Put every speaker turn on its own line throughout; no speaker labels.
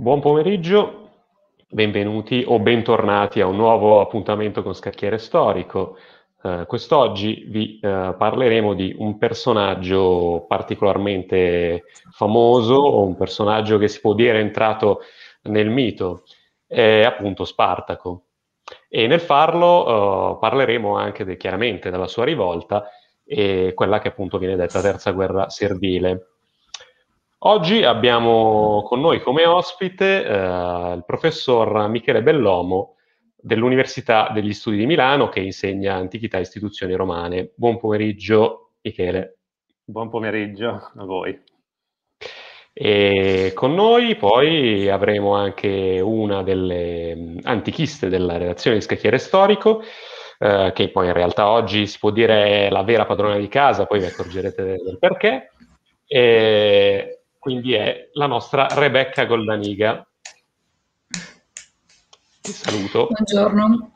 Buon pomeriggio, benvenuti o bentornati a un nuovo appuntamento con Scacchiere Storico. Uh, quest'oggi vi uh, parleremo di un personaggio particolarmente famoso un personaggio che si può dire entrato nel mito, è appunto Spartaco. E nel farlo uh, parleremo anche de, chiaramente della sua rivolta e quella che appunto viene detta terza guerra servile. Oggi abbiamo con noi come ospite eh, il professor Michele Bellomo dell'Università degli Studi di Milano che insegna antichità e istituzioni romane. Buon pomeriggio Michele.
Buon pomeriggio a voi.
E con noi poi avremo anche una delle mm, antichiste della redazione di Scacchiere Storico, eh, che poi in realtà oggi si può dire è la vera padrona di casa, poi vi accorgerete del perché. E quindi è la nostra Rebecca Goldaniga. Ti saluto.
Buongiorno.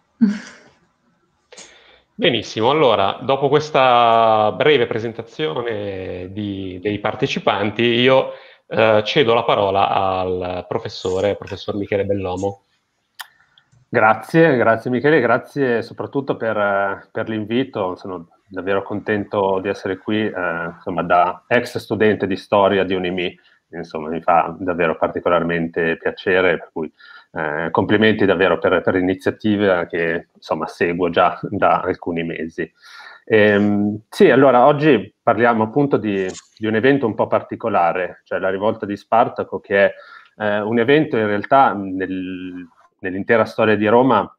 Benissimo, allora, dopo questa breve presentazione di, dei partecipanti, io eh, cedo la parola al professore, professor Michele Bellomo.
Grazie, grazie Michele, grazie soprattutto per, per l'invito. Sono davvero contento di essere qui, eh, insomma, da ex studente di storia di UNIMI, insomma, mi fa davvero particolarmente piacere, per cui eh, complimenti davvero per, per l'iniziativa che, insomma, seguo già da alcuni mesi. Ehm, sì, allora oggi parliamo appunto di, di, un evento un po' particolare, cioè la rivolta di Spartaco, che è eh, un evento in realtà nel, nell'intera storia di Roma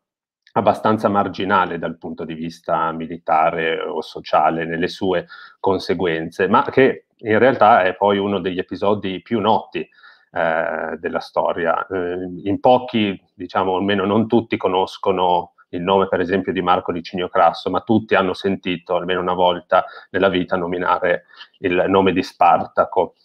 abbastanza marginale dal punto di vista militare o sociale nelle sue conseguenze, ma che in realtà è poi uno degli episodi più noti eh, della storia. Eh, in pochi, diciamo, almeno non tutti conoscono il nome per esempio di Marco Licinio Crasso, ma tutti hanno sentito almeno una volta nella vita nominare il nome di Spartaco.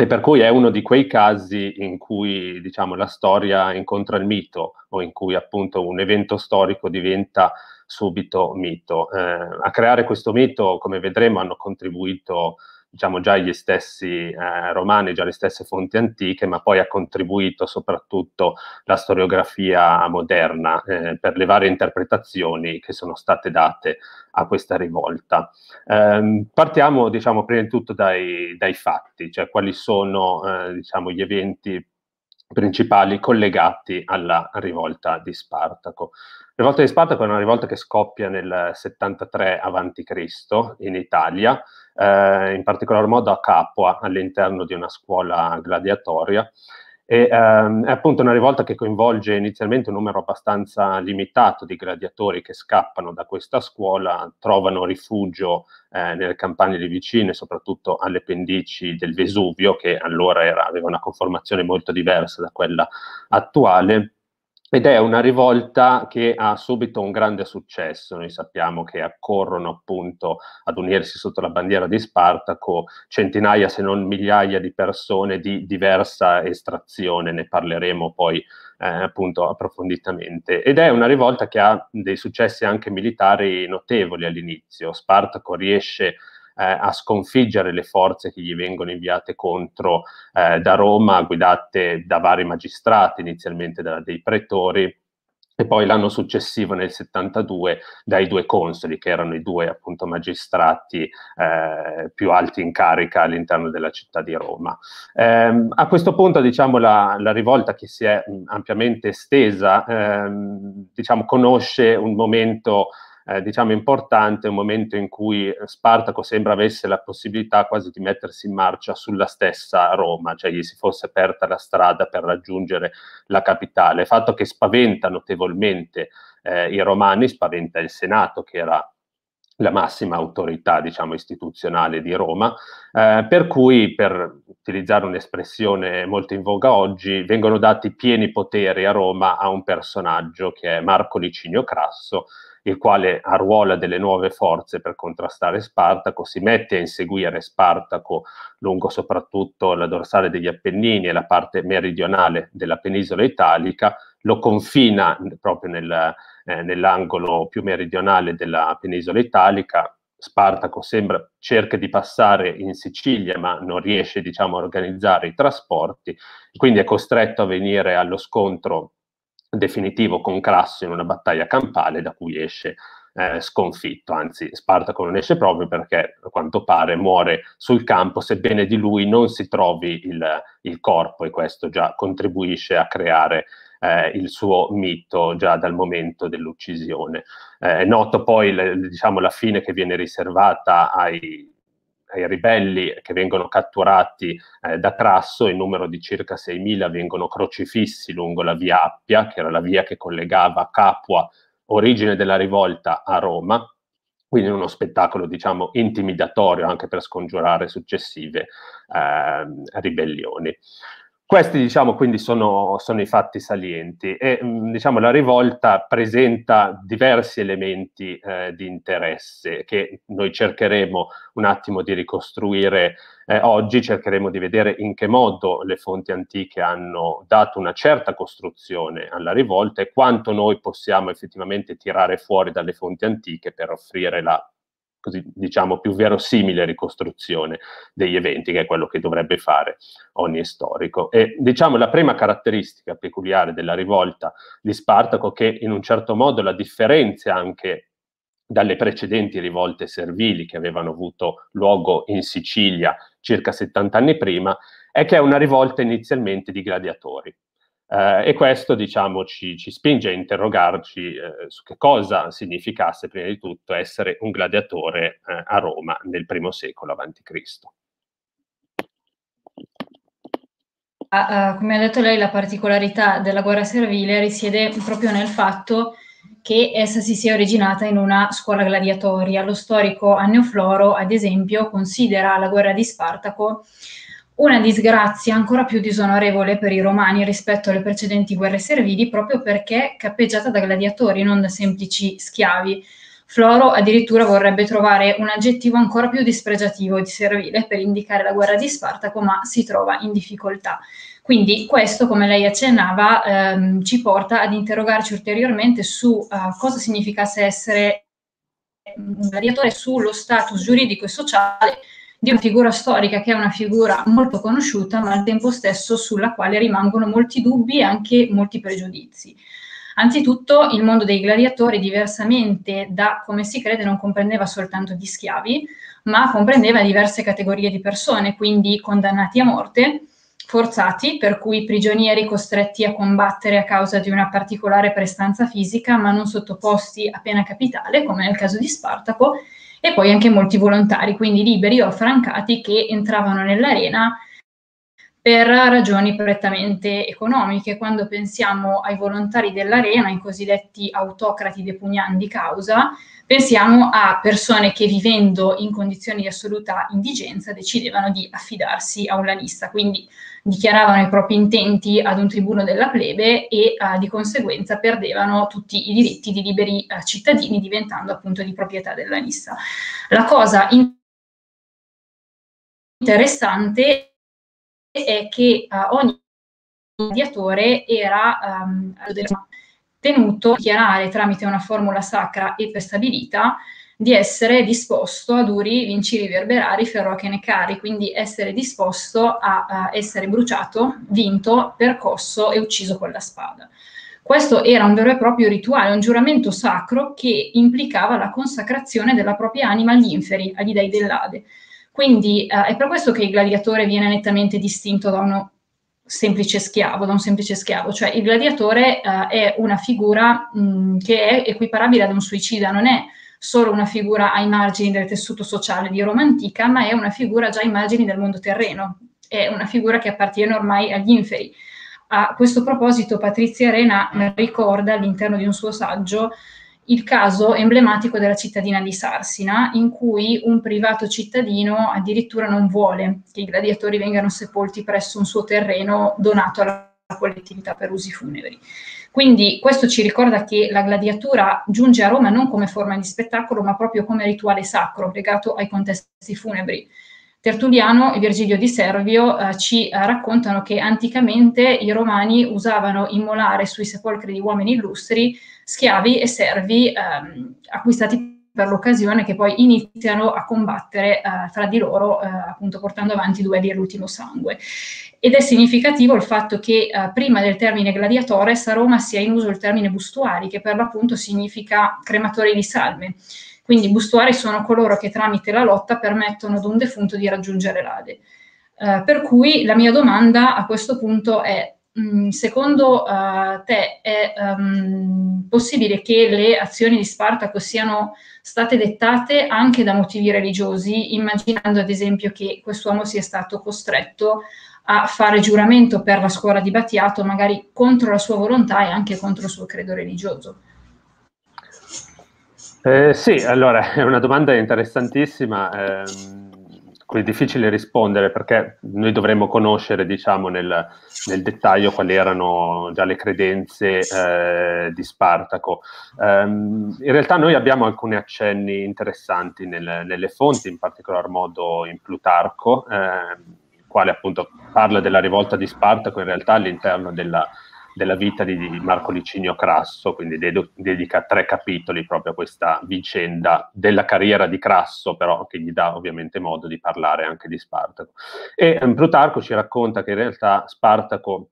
E per cui è uno di quei casi in cui diciamo, la storia incontra il mito o in cui appunto un evento storico diventa subito mito. Eh, a creare questo mito, come vedremo, hanno contribuito diciamo già gli stessi eh, romani, già le stesse fonti antiche, ma poi ha contribuito soprattutto la storiografia moderna eh, per le varie interpretazioni che sono state date a questa rivolta. Eh, partiamo, diciamo, prima di tutto dai, dai fatti, cioè quali sono, eh, diciamo, gli eventi principali collegati alla rivolta di Spartaco. Rivolta di Spartaco è una rivolta che scoppia nel 73 a.C. in Italia, eh, in particolar modo a Capua, all'interno di una scuola gladiatoria. E, ehm, è appunto una rivolta che coinvolge inizialmente un numero abbastanza limitato di gladiatori che scappano da questa scuola, trovano rifugio eh, nelle campagne lì vicine, soprattutto alle pendici del Vesuvio, che allora era, aveva una conformazione molto diversa da quella attuale ed è una rivolta che ha subito un grande successo. Noi sappiamo che accorrono appunto ad unirsi sotto la bandiera di Spartaco centinaia se non migliaia di persone di diversa estrazione, ne parleremo poi eh, appunto approfonditamente. Ed è una rivolta che ha dei successi anche militari notevoli all'inizio. Spartaco riesce eh, a sconfiggere le forze che gli vengono inviate contro eh, da Roma, guidate da vari magistrati, inizialmente da, dei pretori, e poi l'anno successivo, nel 72, dai due consoli, che erano i due appunto magistrati eh, più alti in carica all'interno della città di Roma. Eh, a questo punto, diciamo, la, la, rivolta che si è ampiamente estesa, ehm, diciamo, conosce un momento eh, diciamo importante, un momento in cui Spartaco sembra avesse la possibilità quasi di mettersi in marcia sulla stessa Roma, cioè gli si fosse aperta la strada per raggiungere la capitale, fatto che spaventa notevolmente eh, i romani, spaventa il Senato che era la massima autorità diciamo, istituzionale di Roma, eh, per cui, per utilizzare un'espressione molto in voga oggi, vengono dati pieni poteri a Roma a un personaggio che è Marco Licinio Crasso, il quale arruola delle nuove forze per contrastare Spartaco, si mette a inseguire Spartaco lungo soprattutto la dorsale degli Appennini e la parte meridionale della penisola italica, lo confina proprio nel, eh, nell'angolo più meridionale della penisola italica, Spartaco sembra, cerca di passare in Sicilia ma non riesce diciamo, a organizzare i trasporti, quindi è costretto a venire allo scontro definitivo con Crasso in una battaglia campale da cui esce eh, sconfitto, anzi Spartaco non esce proprio perché a quanto pare muore sul campo, sebbene di lui non si trovi il, il corpo e questo già contribuisce a creare eh, il suo mito già dal momento dell'uccisione. Eh, è noto poi le, diciamo, la fine che viene riservata ai, ai ribelli che vengono catturati eh, da Crasso, in numero di circa 6.000 vengono crocifissi lungo la via Appia, che era la via che collegava Capua, origine della rivolta, a Roma, quindi uno spettacolo diciamo intimidatorio anche per scongiurare successive eh, ribellioni. Questi, diciamo, quindi sono, sono, i fatti salienti e, mm, diciamo, la rivolta presenta diversi elementi eh, di interesse che noi cercheremo un attimo di ricostruire eh, oggi, cercheremo di vedere in che modo le fonti antiche hanno dato una certa costruzione alla rivolta e quanto noi possiamo effettivamente tirare fuori dalle fonti antiche per offrire la così diciamo più verosimile ricostruzione degli eventi, che è quello che dovrebbe fare ogni storico. E diciamo la prima caratteristica peculiare della rivolta di Spartaco, che in un certo modo la differenzia anche dalle precedenti rivolte servili che avevano avuto luogo in Sicilia circa 70 anni prima, è che è una rivolta inizialmente di gladiatori. Eh, e questo diciamo, ci, ci, spinge a interrogarci eh, su che cosa significasse prima di tutto essere un gladiatore eh, a Roma nel primo secolo a.C.
Ah, uh, come ha detto lei, la particolarità della guerra servile risiede proprio nel fatto che essa si sia originata in una scuola gladiatoria. Lo storico Annio Floro, ad esempio, considera la guerra di Spartaco una disgrazia ancora più disonorevole per i romani rispetto alle precedenti guerre servili proprio perché cappeggiata da gladiatori, non da semplici schiavi. Floro addirittura vorrebbe trovare un aggettivo ancora più dispregiativo di servile per indicare la guerra di Spartaco, ma si trova in difficoltà. Quindi questo, come lei accennava, ehm, ci porta ad interrogarci ulteriormente su uh, cosa significasse essere un gladiatore, sullo status giuridico e sociale di una figura storica che è una figura molto conosciuta, ma al tempo stesso sulla quale rimangono molti dubbi e anche molti pregiudizi. Anzitutto il mondo dei gladiatori, diversamente da come si crede, non comprendeva soltanto gli schiavi, ma comprendeva diverse categorie di persone, quindi condannati a morte, forzati, per cui prigionieri costretti a combattere a causa di una particolare prestanza fisica, ma non sottoposti a pena capitale, come nel caso di Spartaco, e poi anche molti volontari, quindi liberi o affrancati che entravano nell'arena per ragioni prettamente economiche. Quando pensiamo ai volontari dell'arena, i cosiddetti autocrati depugnandi causa, pensiamo a persone che vivendo in condizioni di assoluta indigenza decidevano di affidarsi a un lanista, quindi dichiaravano i propri intenti ad un tribuno della plebe e uh, di conseguenza perdevano tutti i diritti di liberi uh, cittadini diventando appunto di proprietà del lanista. La cosa interessante è che uh, ogni mediatore era um, tenuto a dichiarare tramite una formula sacra e prestabilita di essere disposto a duri vinci riverberari ferroche necari, quindi essere disposto a, a essere bruciato, vinto, percosso e ucciso con la spada. Questo era un vero e proprio rituale, un giuramento sacro che implicava la consacrazione della propria anima agli inferi, agli dei dell'Ade. Quindi eh, è per questo che il gladiatore viene nettamente distinto da uno semplice schiavo, da un semplice schiavo, cioè il gladiatore eh, è una figura mh, che è equiparabile ad un suicida, non è solo una figura ai margini del tessuto sociale di Roma antica, ma è una figura già ai margini del mondo terreno, è una figura che appartiene ormai agli inferi. A questo proposito Patrizia Arena ricorda all'interno di un suo saggio il caso emblematico della cittadina di Sarsina, in cui un privato cittadino addirittura non vuole che i gladiatori vengano sepolti presso un suo terreno donato alla collettività per usi funebri. Quindi questo ci ricorda che la gladiatura giunge a Roma non come forma di spettacolo, ma proprio come rituale sacro legato ai contesti funebri. Tertulliano e Virgilio di Servio eh, ci eh, raccontano che anticamente i romani usavano immolare sui sepolcri di uomini illustri schiavi e servi ehm, acquistati per l'occasione che poi iniziano a combattere eh, tra di loro, eh, appunto portando avanti duelli all'ultimo sangue. Ed è significativo il fatto che eh, prima del termine gladiatores a Roma sia in uso il termine bustuari, che per l'appunto significa crematori di salme. Quindi bustuari sono coloro che tramite la lotta permettono ad un defunto di raggiungere l'Ade. Uh, per cui la mia domanda a questo punto è, mm, secondo uh, te è um, possibile che le azioni di Spartaco siano state dettate anche da motivi religiosi, immaginando ad esempio che quest'uomo sia stato costretto a fare giuramento per la scuola di Battiato, magari contro la sua volontà e anche contro il suo credo religioso?
Eh, sì, allora è una domanda interessantissima. Ehm è difficile rispondere perché noi dovremmo conoscere, diciamo, nel, nel dettaglio quali erano già le credenze eh, di Spartaco. Um, in realtà noi abbiamo alcuni accenni interessanti nel, nelle fonti, in particolar modo in Plutarco, eh, il quale appunto parla della rivolta di Spartaco in realtà all'interno della, della vita di Marco Licinio Crasso, quindi dedica tre capitoli proprio a questa vicenda della carriera di Crasso, però che gli dà ovviamente modo di parlare anche di Spartaco. E um, Plutarco ci racconta che in realtà Spartaco,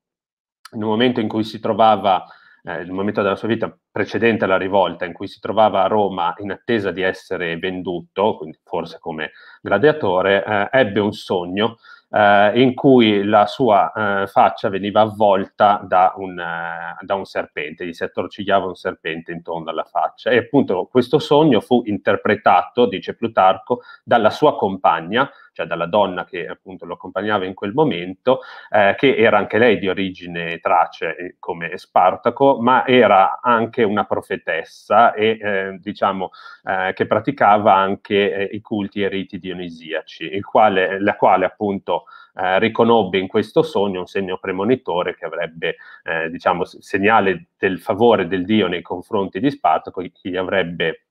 nel momento in cui si trovava, eh, il momento della sua vita precedente alla rivolta, in cui si trovava a Roma in attesa di essere venduto, quindi forse come gladiatore, eh, ebbe un sogno eh, in cui la sua eh, faccia veniva avvolta da un, eh, da un, serpente, gli si attorcigliava un serpente intorno alla faccia. E appunto questo sogno fu interpretato, dice Plutarco, dalla sua compagna, cioè dalla donna che appunto lo accompagnava in quel momento, eh, che era anche lei di origine trace eh, come Spartaco, ma era anche una profetessa e eh, diciamo eh, che praticava anche eh, i culti e riti dionisiaci, quale, la quale appunto eh, riconobbe in questo sogno un segno premonitore che avrebbe, eh, diciamo, segnale del favore del dio nei confronti di Spartaco, che gli avrebbe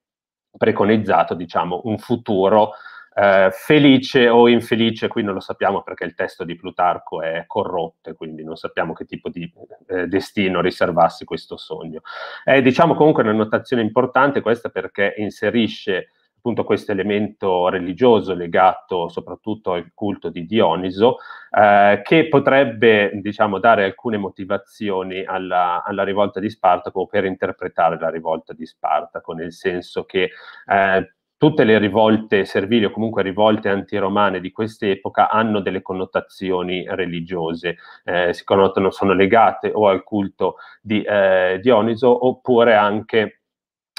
preconizzato, diciamo, un futuro eh, felice o infelice, qui non lo sappiamo perché il testo di Plutarco è corrotto, quindi non sappiamo che tipo di eh, destino riservassi questo sogno. È diciamo comunque una notazione importante questa perché inserisce appunto questo elemento religioso legato soprattutto al culto di Dioniso, eh, che potrebbe diciamo, dare alcune motivazioni alla, alla, rivolta di Spartaco per interpretare la rivolta di Spartaco, nel senso che eh, tutte le rivolte servili o comunque rivolte antiromane di quest'epoca hanno delle connotazioni religiose, eh, si connotano, sono legate o al culto di eh, Dioniso oppure anche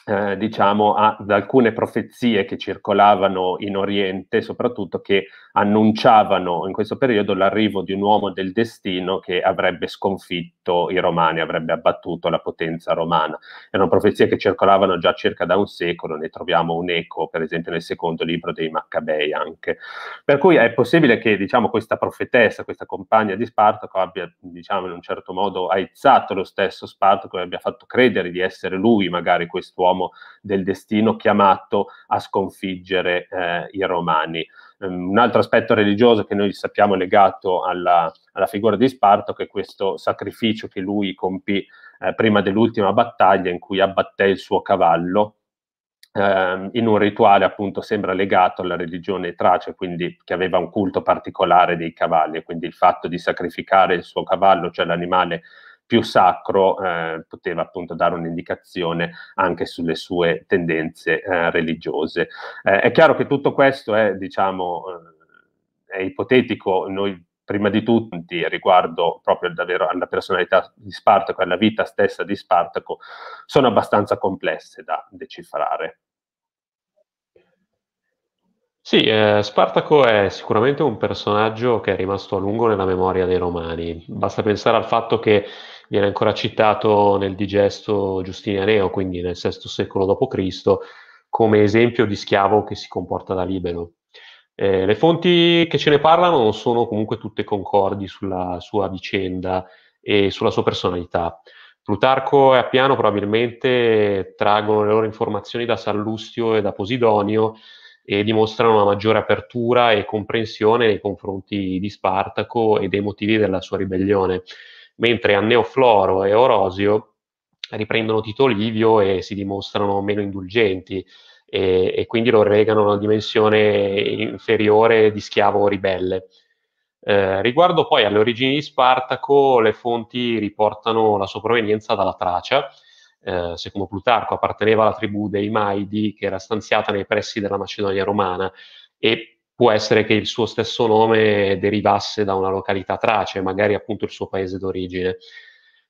eh, diciamo, ad alcune profezie che circolavano in Oriente, soprattutto che annunciavano in questo periodo l'arrivo di un uomo del destino che avrebbe sconfitto i romani, avrebbe abbattuto la potenza romana. Erano profezie che circolavano già circa da un secolo, ne troviamo un eco, per esempio, nel secondo libro dei Maccabei anche. Per cui è possibile che, diciamo, questa profetessa, questa compagna di Spartaco abbia, diciamo, in un certo modo aizzato lo stesso Spartaco e abbia fatto credere di essere lui, magari quest'uomo uomo del destino chiamato a sconfiggere eh, i romani. Um, un altro aspetto religioso che noi sappiamo legato alla, alla figura di Spartaco è questo sacrificio che lui compì eh, prima dell'ultima battaglia in cui abbatté il suo cavallo ehm, in un rituale appunto sembra legato alla religione trace, quindi che aveva un culto particolare dei cavalli, quindi il fatto di sacrificare il suo cavallo, cioè l'animale più sacro eh, poteva appunto dare un'indicazione anche sulle sue tendenze eh, religiose. Eh, è chiaro che tutto questo è, diciamo, eh, è ipotetico, noi prima di tutto riguardo proprio davvero alla personalità di Spartaco e alla vita stessa di Spartaco sono abbastanza complesse da decifrare.
Sì, eh, Spartaco è sicuramente un personaggio che è rimasto a lungo nella memoria dei romani. Basta pensare al fatto che viene ancora citato nel digesto giustinianeo, quindi nel VI secolo d.C., come esempio di schiavo che si comporta da libero. Eh, le fonti che ce ne parlano sono comunque tutte concordi sulla sua vicenda e sulla sua personalità. Plutarco e Appiano probabilmente traggono le loro informazioni da Sallustio e da Posidonio e dimostrano una maggiore apertura e comprensione nei confronti di Spartaco e dei motivi della sua ribellione mentre Anneofloro e Orosio riprendono Tito Livio e si dimostrano meno indulgenti. e, e quindi lo relegano a una dimensione inferiore di schiavo ribelle. Eh, riguardo poi alle origini di Spartaco, le fonti riportano la sua provenienza dalla Tracia. Eh, secondo Plutarco apparteneva alla tribù dei Maidi che era stanziata nei pressi della Macedonia romana e può essere che il suo stesso nome derivasse da una località trace, magari appunto il suo paese d'origine.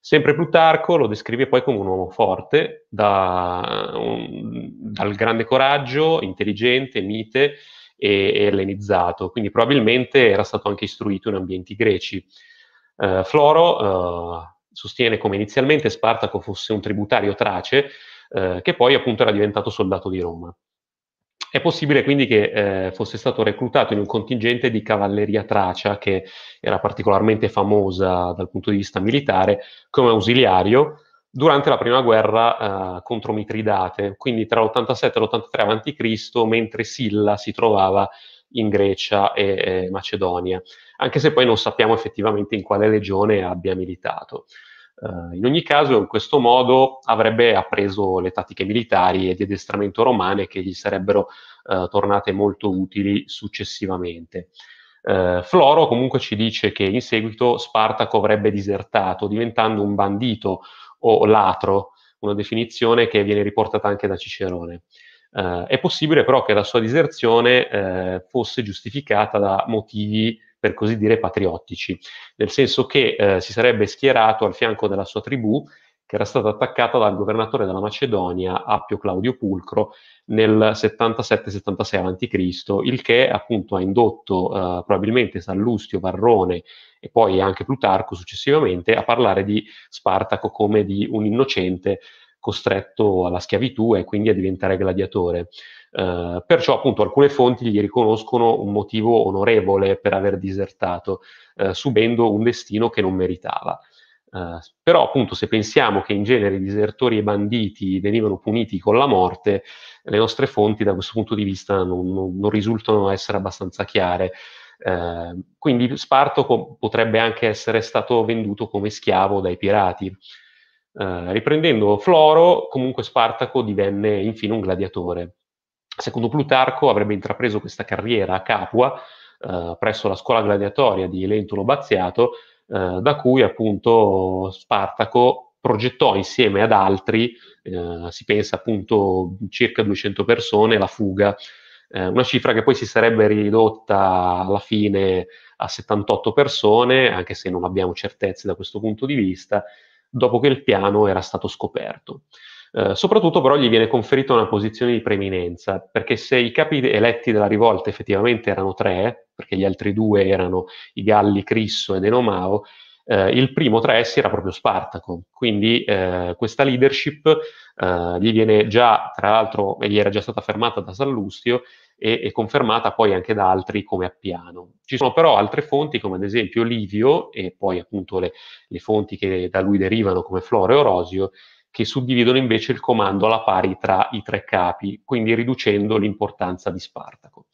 Sempre Plutarco lo descrive poi come un uomo forte, da, un, dal grande coraggio, intelligente, mite e, ellenizzato, quindi probabilmente era stato anche istruito in ambienti greci. Uh, Floro uh, sostiene come inizialmente Spartaco fosse un tributario trace, uh, che poi appunto era diventato soldato di Roma. È possibile quindi che eh, fosse stato reclutato in un contingente di cavalleria tracia che era particolarmente famosa dal punto di vista militare come ausiliario durante la prima guerra eh, contro Mitridate, quindi tra l'87 e l'83 a.C., mentre Silla si trovava in Grecia e, e Macedonia, anche se poi non sappiamo effettivamente in quale legione abbia militato. Uh, in ogni caso, in questo modo avrebbe appreso le tattiche militari e di addestramento romane che gli sarebbero uh, tornate molto utili successivamente. Uh, Floro comunque ci dice che in seguito Spartaco avrebbe disertato, diventando un bandito o latro, una definizione che viene riportata anche da Cicerone. è possibile però che la sua diserzione fosse giustificata da motivi per così dire patriottici, nel senso che eh, si sarebbe schierato al fianco della sua tribù che era stata attaccata dal governatore della Macedonia, Appio Claudio Pulcro, nel 77-76 a.C., il che appunto ha indotto eh, probabilmente Sallustio, Varrone e poi anche Plutarco successivamente a parlare di Spartaco come di un innocente costretto alla schiavitù e quindi a diventare gladiatore. Uh, perciò appunto alcune fonti gli riconoscono un motivo onorevole per aver disertato, uh, subendo un destino che non meritava. Uh, però appunto se pensiamo che in genere i disertori e banditi venivano puniti con la morte, le nostre fonti da questo punto di vista non, non, non risultano essere abbastanza chiare. quindi Spartaco potrebbe anche essere stato venduto come schiavo dai pirati. riprendendo Floro, comunque Spartaco divenne infine un gladiatore. Secondo Plutarco avrebbe intrapreso questa carriera a Capua eh, presso la scuola gladiatoria di Lentulo Bazziato, eh, da cui appunto Spartaco progettò insieme ad altri, eh, si pensa appunto circa 200 persone, la fuga, eh, una cifra che poi si sarebbe ridotta alla fine a 78 persone, anche se non abbiamo certezze da questo punto di vista, dopo che il piano era stato scoperto. Eh, soprattutto però gli viene conferita una posizione di preeminenza, perché se i capi eletti della rivolta effettivamente erano tre, perché gli altri due erano i Galli, Crisso ed Enomao, eh, il primo tra essi era proprio Spartaco. Quindi eh, questa leadership eh, gli viene già, tra l'altro, gli era già stata fermata da Sallustio e, confermata poi anche da altri come Appiano. Ci sono però altre fonti, come ad esempio Livio, e poi appunto le, le fonti che da lui derivano come Floro e Orosio, che suddividono invece il comando alla pari tra i tre capi, quindi riducendo l'importanza di Spartaco.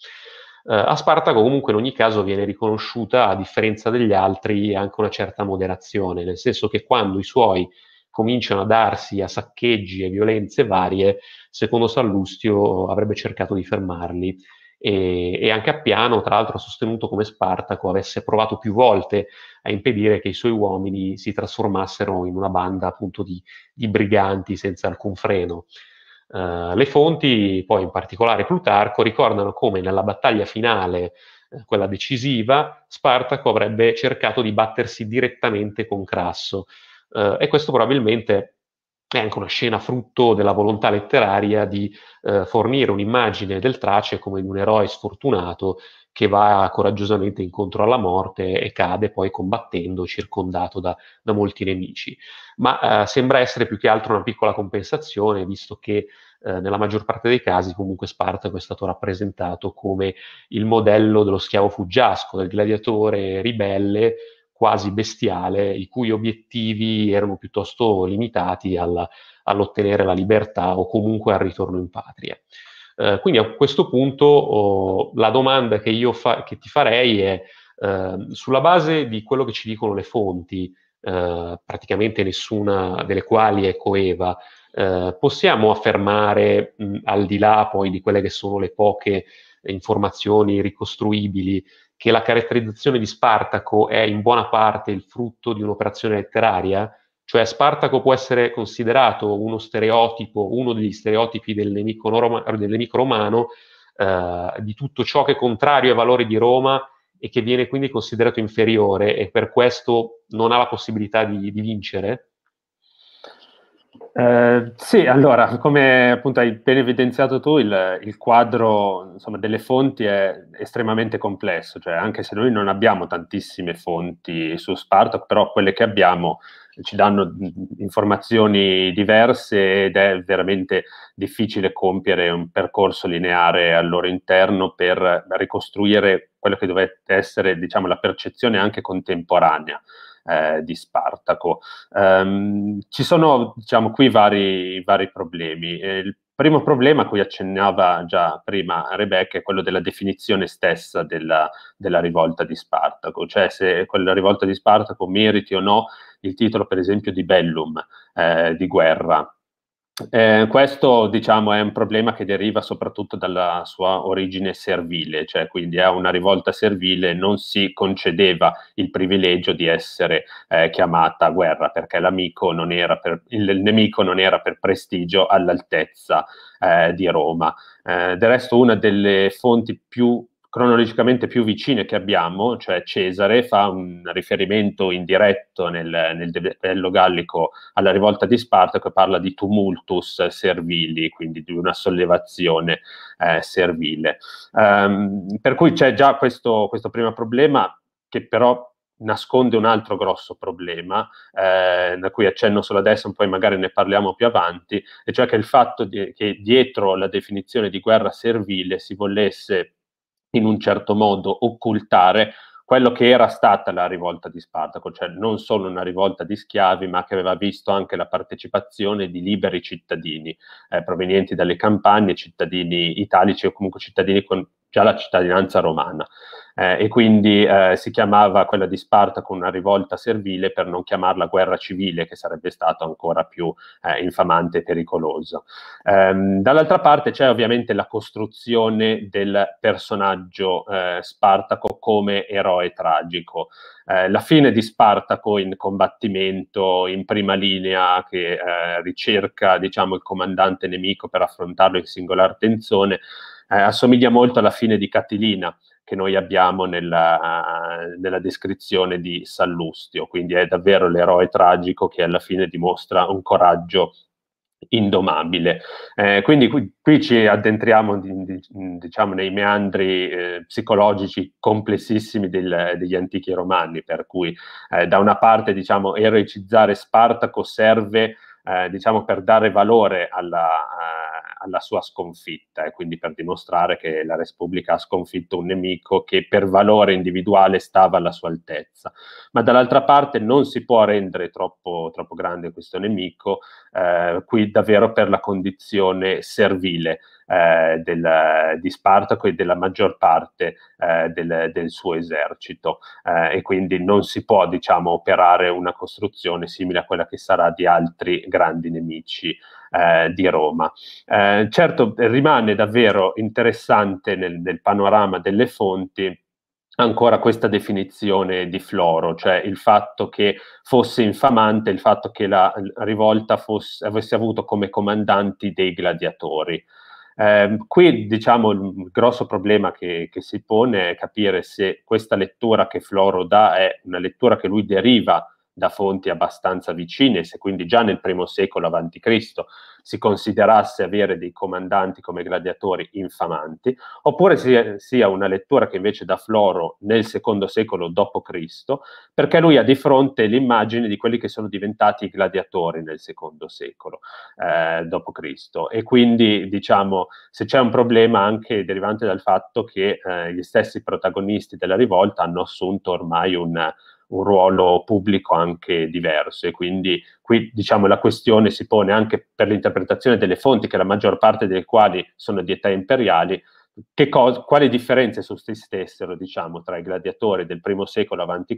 Uh, a Spartaco comunque in ogni caso viene riconosciuta, a differenza degli altri, anche una certa moderazione, nel senso che quando i suoi cominciano a darsi a saccheggi e violenze varie, secondo Sallustio avrebbe cercato di fermarli e, e anche Appiano, tra l'altro, ha sostenuto come Spartaco avesse provato più volte a impedire che i suoi uomini si trasformassero in una banda appunto di, di briganti senza alcun freno. Uh, le fonti, poi in particolare Plutarco, ricordano come nella battaglia finale, eh, quella decisiva, Spartaco avrebbe cercato di battersi direttamente con Crasso uh, e questo probabilmente è anche una scena frutto della volontà letteraria di eh, fornire un'immagine del Trace come di un eroe sfortunato che va coraggiosamente incontro alla morte e cade poi combattendo, circondato da, da molti nemici. Ma eh, sembra essere più che altro una piccola compensazione, visto che eh, nella maggior parte dei casi comunque Spartaco è stato rappresentato come il modello dello schiavo fuggiasco, del gladiatore ribelle quasi bestiale, i cui obiettivi erano piuttosto limitati alla, all'ottenere la libertà o comunque al ritorno in patria. Eh, quindi a questo punto oh, la domanda che io fa, che ti farei è, eh, sulla base di quello che ci dicono le fonti, eh, praticamente nessuna delle quali è coeva, eh, possiamo affermare, mh, al di là poi di quelle che sono le poche informazioni ricostruibili, che la caratterizzazione di Spartaco è in buona parte il frutto di un'operazione letteraria? Cioè Spartaco può essere considerato uno stereotipo, uno degli stereotipi del nemico, rom- del nemico romano, eh, di tutto ciò che è contrario ai valori di Roma e che viene quindi considerato inferiore e per questo non ha la possibilità di, di vincere?
Eh, sì, allora, come appunto hai ben evidenziato tu, il, il quadro insomma, delle fonti è estremamente complesso, cioè anche se noi non abbiamo tantissime fonti su Spartak, però quelle che abbiamo ci danno informazioni diverse ed è veramente difficile compiere un percorso lineare al loro interno per ricostruire quello che dovette essere, diciamo, la percezione anche contemporanea eh, di Spartaco. Um, ci sono, diciamo, qui vari, vari problemi. Il primo problema a cui accennava già prima Rebecca è quello della definizione stessa della, della rivolta di Spartaco, cioè se quella rivolta di Spartaco meriti o no il titolo, per esempio, di Bellum, eh, di guerra. Eh, questo diciamo è un problema che deriva soprattutto dalla sua origine servile, cioè quindi a una rivolta servile non si concedeva il privilegio di essere eh, chiamata guerra perché per, il, il, nemico non era per prestigio all'altezza eh, di Roma. Eh, del resto una delle fonti più cronologicamente più vicine che abbiamo, cioè Cesare fa un riferimento indiretto nel, nel debello gallico alla rivolta di Spartaco e parla di tumultus servili, quindi di una sollevazione eh, servile. Um, per cui c'è già questo, questo primo problema che però nasconde un altro grosso problema, eh, da cui accenno solo adesso, poi magari ne parliamo più avanti, e cioè che il fatto di, che dietro la definizione di guerra servile si volesse in un certo modo occultare quello che era stata la rivolta di Spartaco, cioè non solo una rivolta di schiavi, ma che aveva visto anche la partecipazione di liberi cittadini eh, provenienti dalle campagne, cittadini italici o comunque cittadini con già la cittadinanza romana eh, e quindi eh, si chiamava quella di Spartaco una rivolta servile per non chiamarla guerra civile, che sarebbe stato ancora più eh, infamante e pericoloso. Ehm, dall'altra parte c'è ovviamente la costruzione del personaggio eh, Spartaco come eroe tragico. Eh, la fine di Spartaco in combattimento in prima linea che eh, ricerca diciamo, il comandante nemico per affrontarlo in singolar tensione assomiglia molto alla fine di Catilina, che noi abbiamo nella, nella, descrizione di Sallustio, quindi è davvero l'eroe tragico che alla fine dimostra un coraggio indomabile. Eh, quindi qui, qui, ci addentriamo di, di, diciamo, nei meandri eh, psicologici complessissimi del, degli antichi romani, per cui eh, da una parte diciamo, eroicizzare Spartaco serve eh, diciamo, per dare valore alla, eh, alla, sua sconfitta e quindi per dimostrare che la Repubblica ha sconfitto un nemico che per valore individuale stava alla sua altezza. Ma dall'altra parte non si può rendere troppo, troppo grande questo nemico, eh, qui davvero per la condizione servile eh, del, di Spartaco e della maggior parte eh, del, del, suo esercito eh, e quindi non si può diciamo, operare una costruzione simile a quella che sarà di altri grandi nemici eh, di Roma. Eh, certo rimane davvero interessante nel, nel panorama delle fonti ancora questa definizione di Floro, cioè il fatto che fosse infamante il fatto che la rivolta fosse, avesse avuto come comandanti dei gladiatori. Eh, qui diciamo il grosso problema che, che, si pone è capire se questa lettura che Floro dà è una lettura che lui deriva da fonti abbastanza vicine, se quindi già nel primo secolo a.C. si considerasse avere dei comandanti come gladiatori infamanti, oppure sia, sia una lettura che invece da Floro nel secondo secolo d.C., perché lui ha di fronte l'immagine di quelli che sono diventati i gladiatori nel secondo secolo eh, d.C. E quindi diciamo se c'è un problema anche derivante dal fatto che eh, gli stessi protagonisti della rivolta hanno assunto ormai un un ruolo pubblico anche diverso e quindi qui diciamo la questione si pone anche per l'interpretazione delle fonti che la maggior parte delle quali sono di età imperiali cos- quali differenze sussistessero diciamo, tra i gladiatori del primo secolo a.C.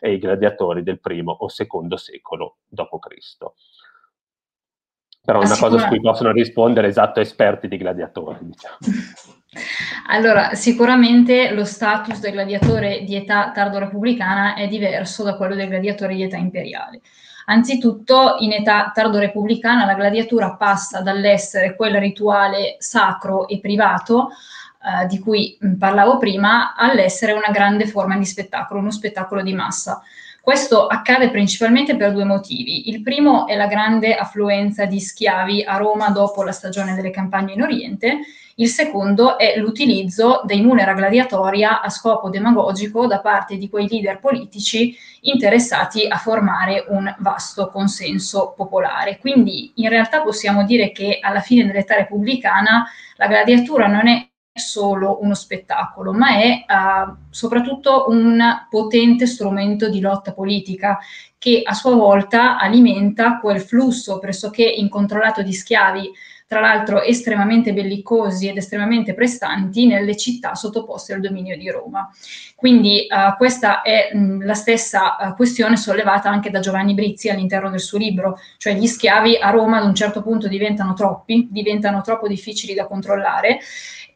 e i gladiatori del primo o secondo secolo d.C. Però è una cosa su cui possono rispondere esatto esperti di gladiatori. Diciamo.
Allora, sicuramente lo status del gladiatore di età tardo-repubblicana è diverso da quello del gladiatore di età imperiale. Anzitutto, in età tardo-repubblicana la gladiatura passa dall'essere quel rituale sacro e privato eh, di cui parlavo prima all'essere una grande forma di spettacolo, uno spettacolo di massa. Questo accade principalmente per due motivi. Il primo è la grande affluenza di schiavi a Roma dopo la stagione delle campagne in Oriente il secondo è l'utilizzo dei munera gladiatoria a scopo demagogico da parte di quei leader politici interessati a formare un vasto consenso popolare. Quindi in realtà possiamo dire che alla fine dell'età repubblicana la gladiatura non è solo uno spettacolo, ma è uh, soprattutto un potente strumento di lotta politica che a sua volta alimenta quel flusso pressoché incontrollato di schiavi tra l'altro estremamente bellicosi ed estremamente prestanti nelle città sottoposte al dominio di Roma. Quindi uh, questa è mh, la stessa uh, questione sollevata anche da Giovanni Brizzi all'interno del suo libro, cioè gli schiavi a Roma ad un certo punto diventano troppi, diventano troppo difficili da controllare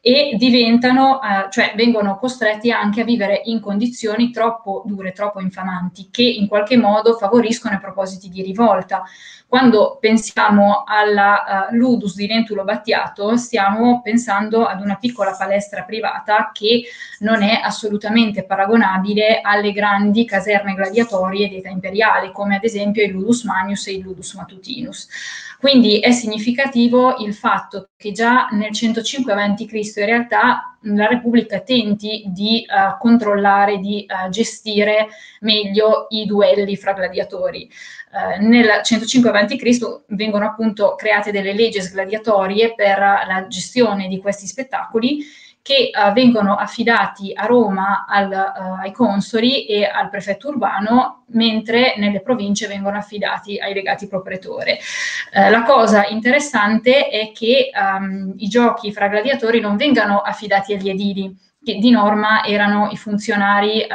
e diventano, eh, cioè vengono costretti anche a vivere in condizioni troppo dure, troppo infamanti, che in qualche modo favoriscono i propositi di rivolta. Quando pensiamo alla uh, Ludus di Lentulo Battiato, stiamo pensando ad una piccola palestra privata che non è assolutamente paragonabile alle grandi caserme gladiatorie di età imperiale, come ad esempio il Ludus Magnus e il Ludus Matutinus. Quindi è significativo il fatto che già nel 105 a.C. in realtà la Repubblica tenti di uh, controllare, di uh, gestire meglio i duelli fra gladiatori. Uh, nel 105 a.C. vengono appunto create delle leggi gladiatorie per la gestione di questi spettacoli che uh, vengono affidati a Roma al, uh, ai consoli e al prefetto urbano, mentre nelle province vengono affidati ai legati pro pretore. Uh, la cosa interessante è che um, i giochi fra gladiatori non vengano affidati agli edili, che di norma erano i funzionari eh,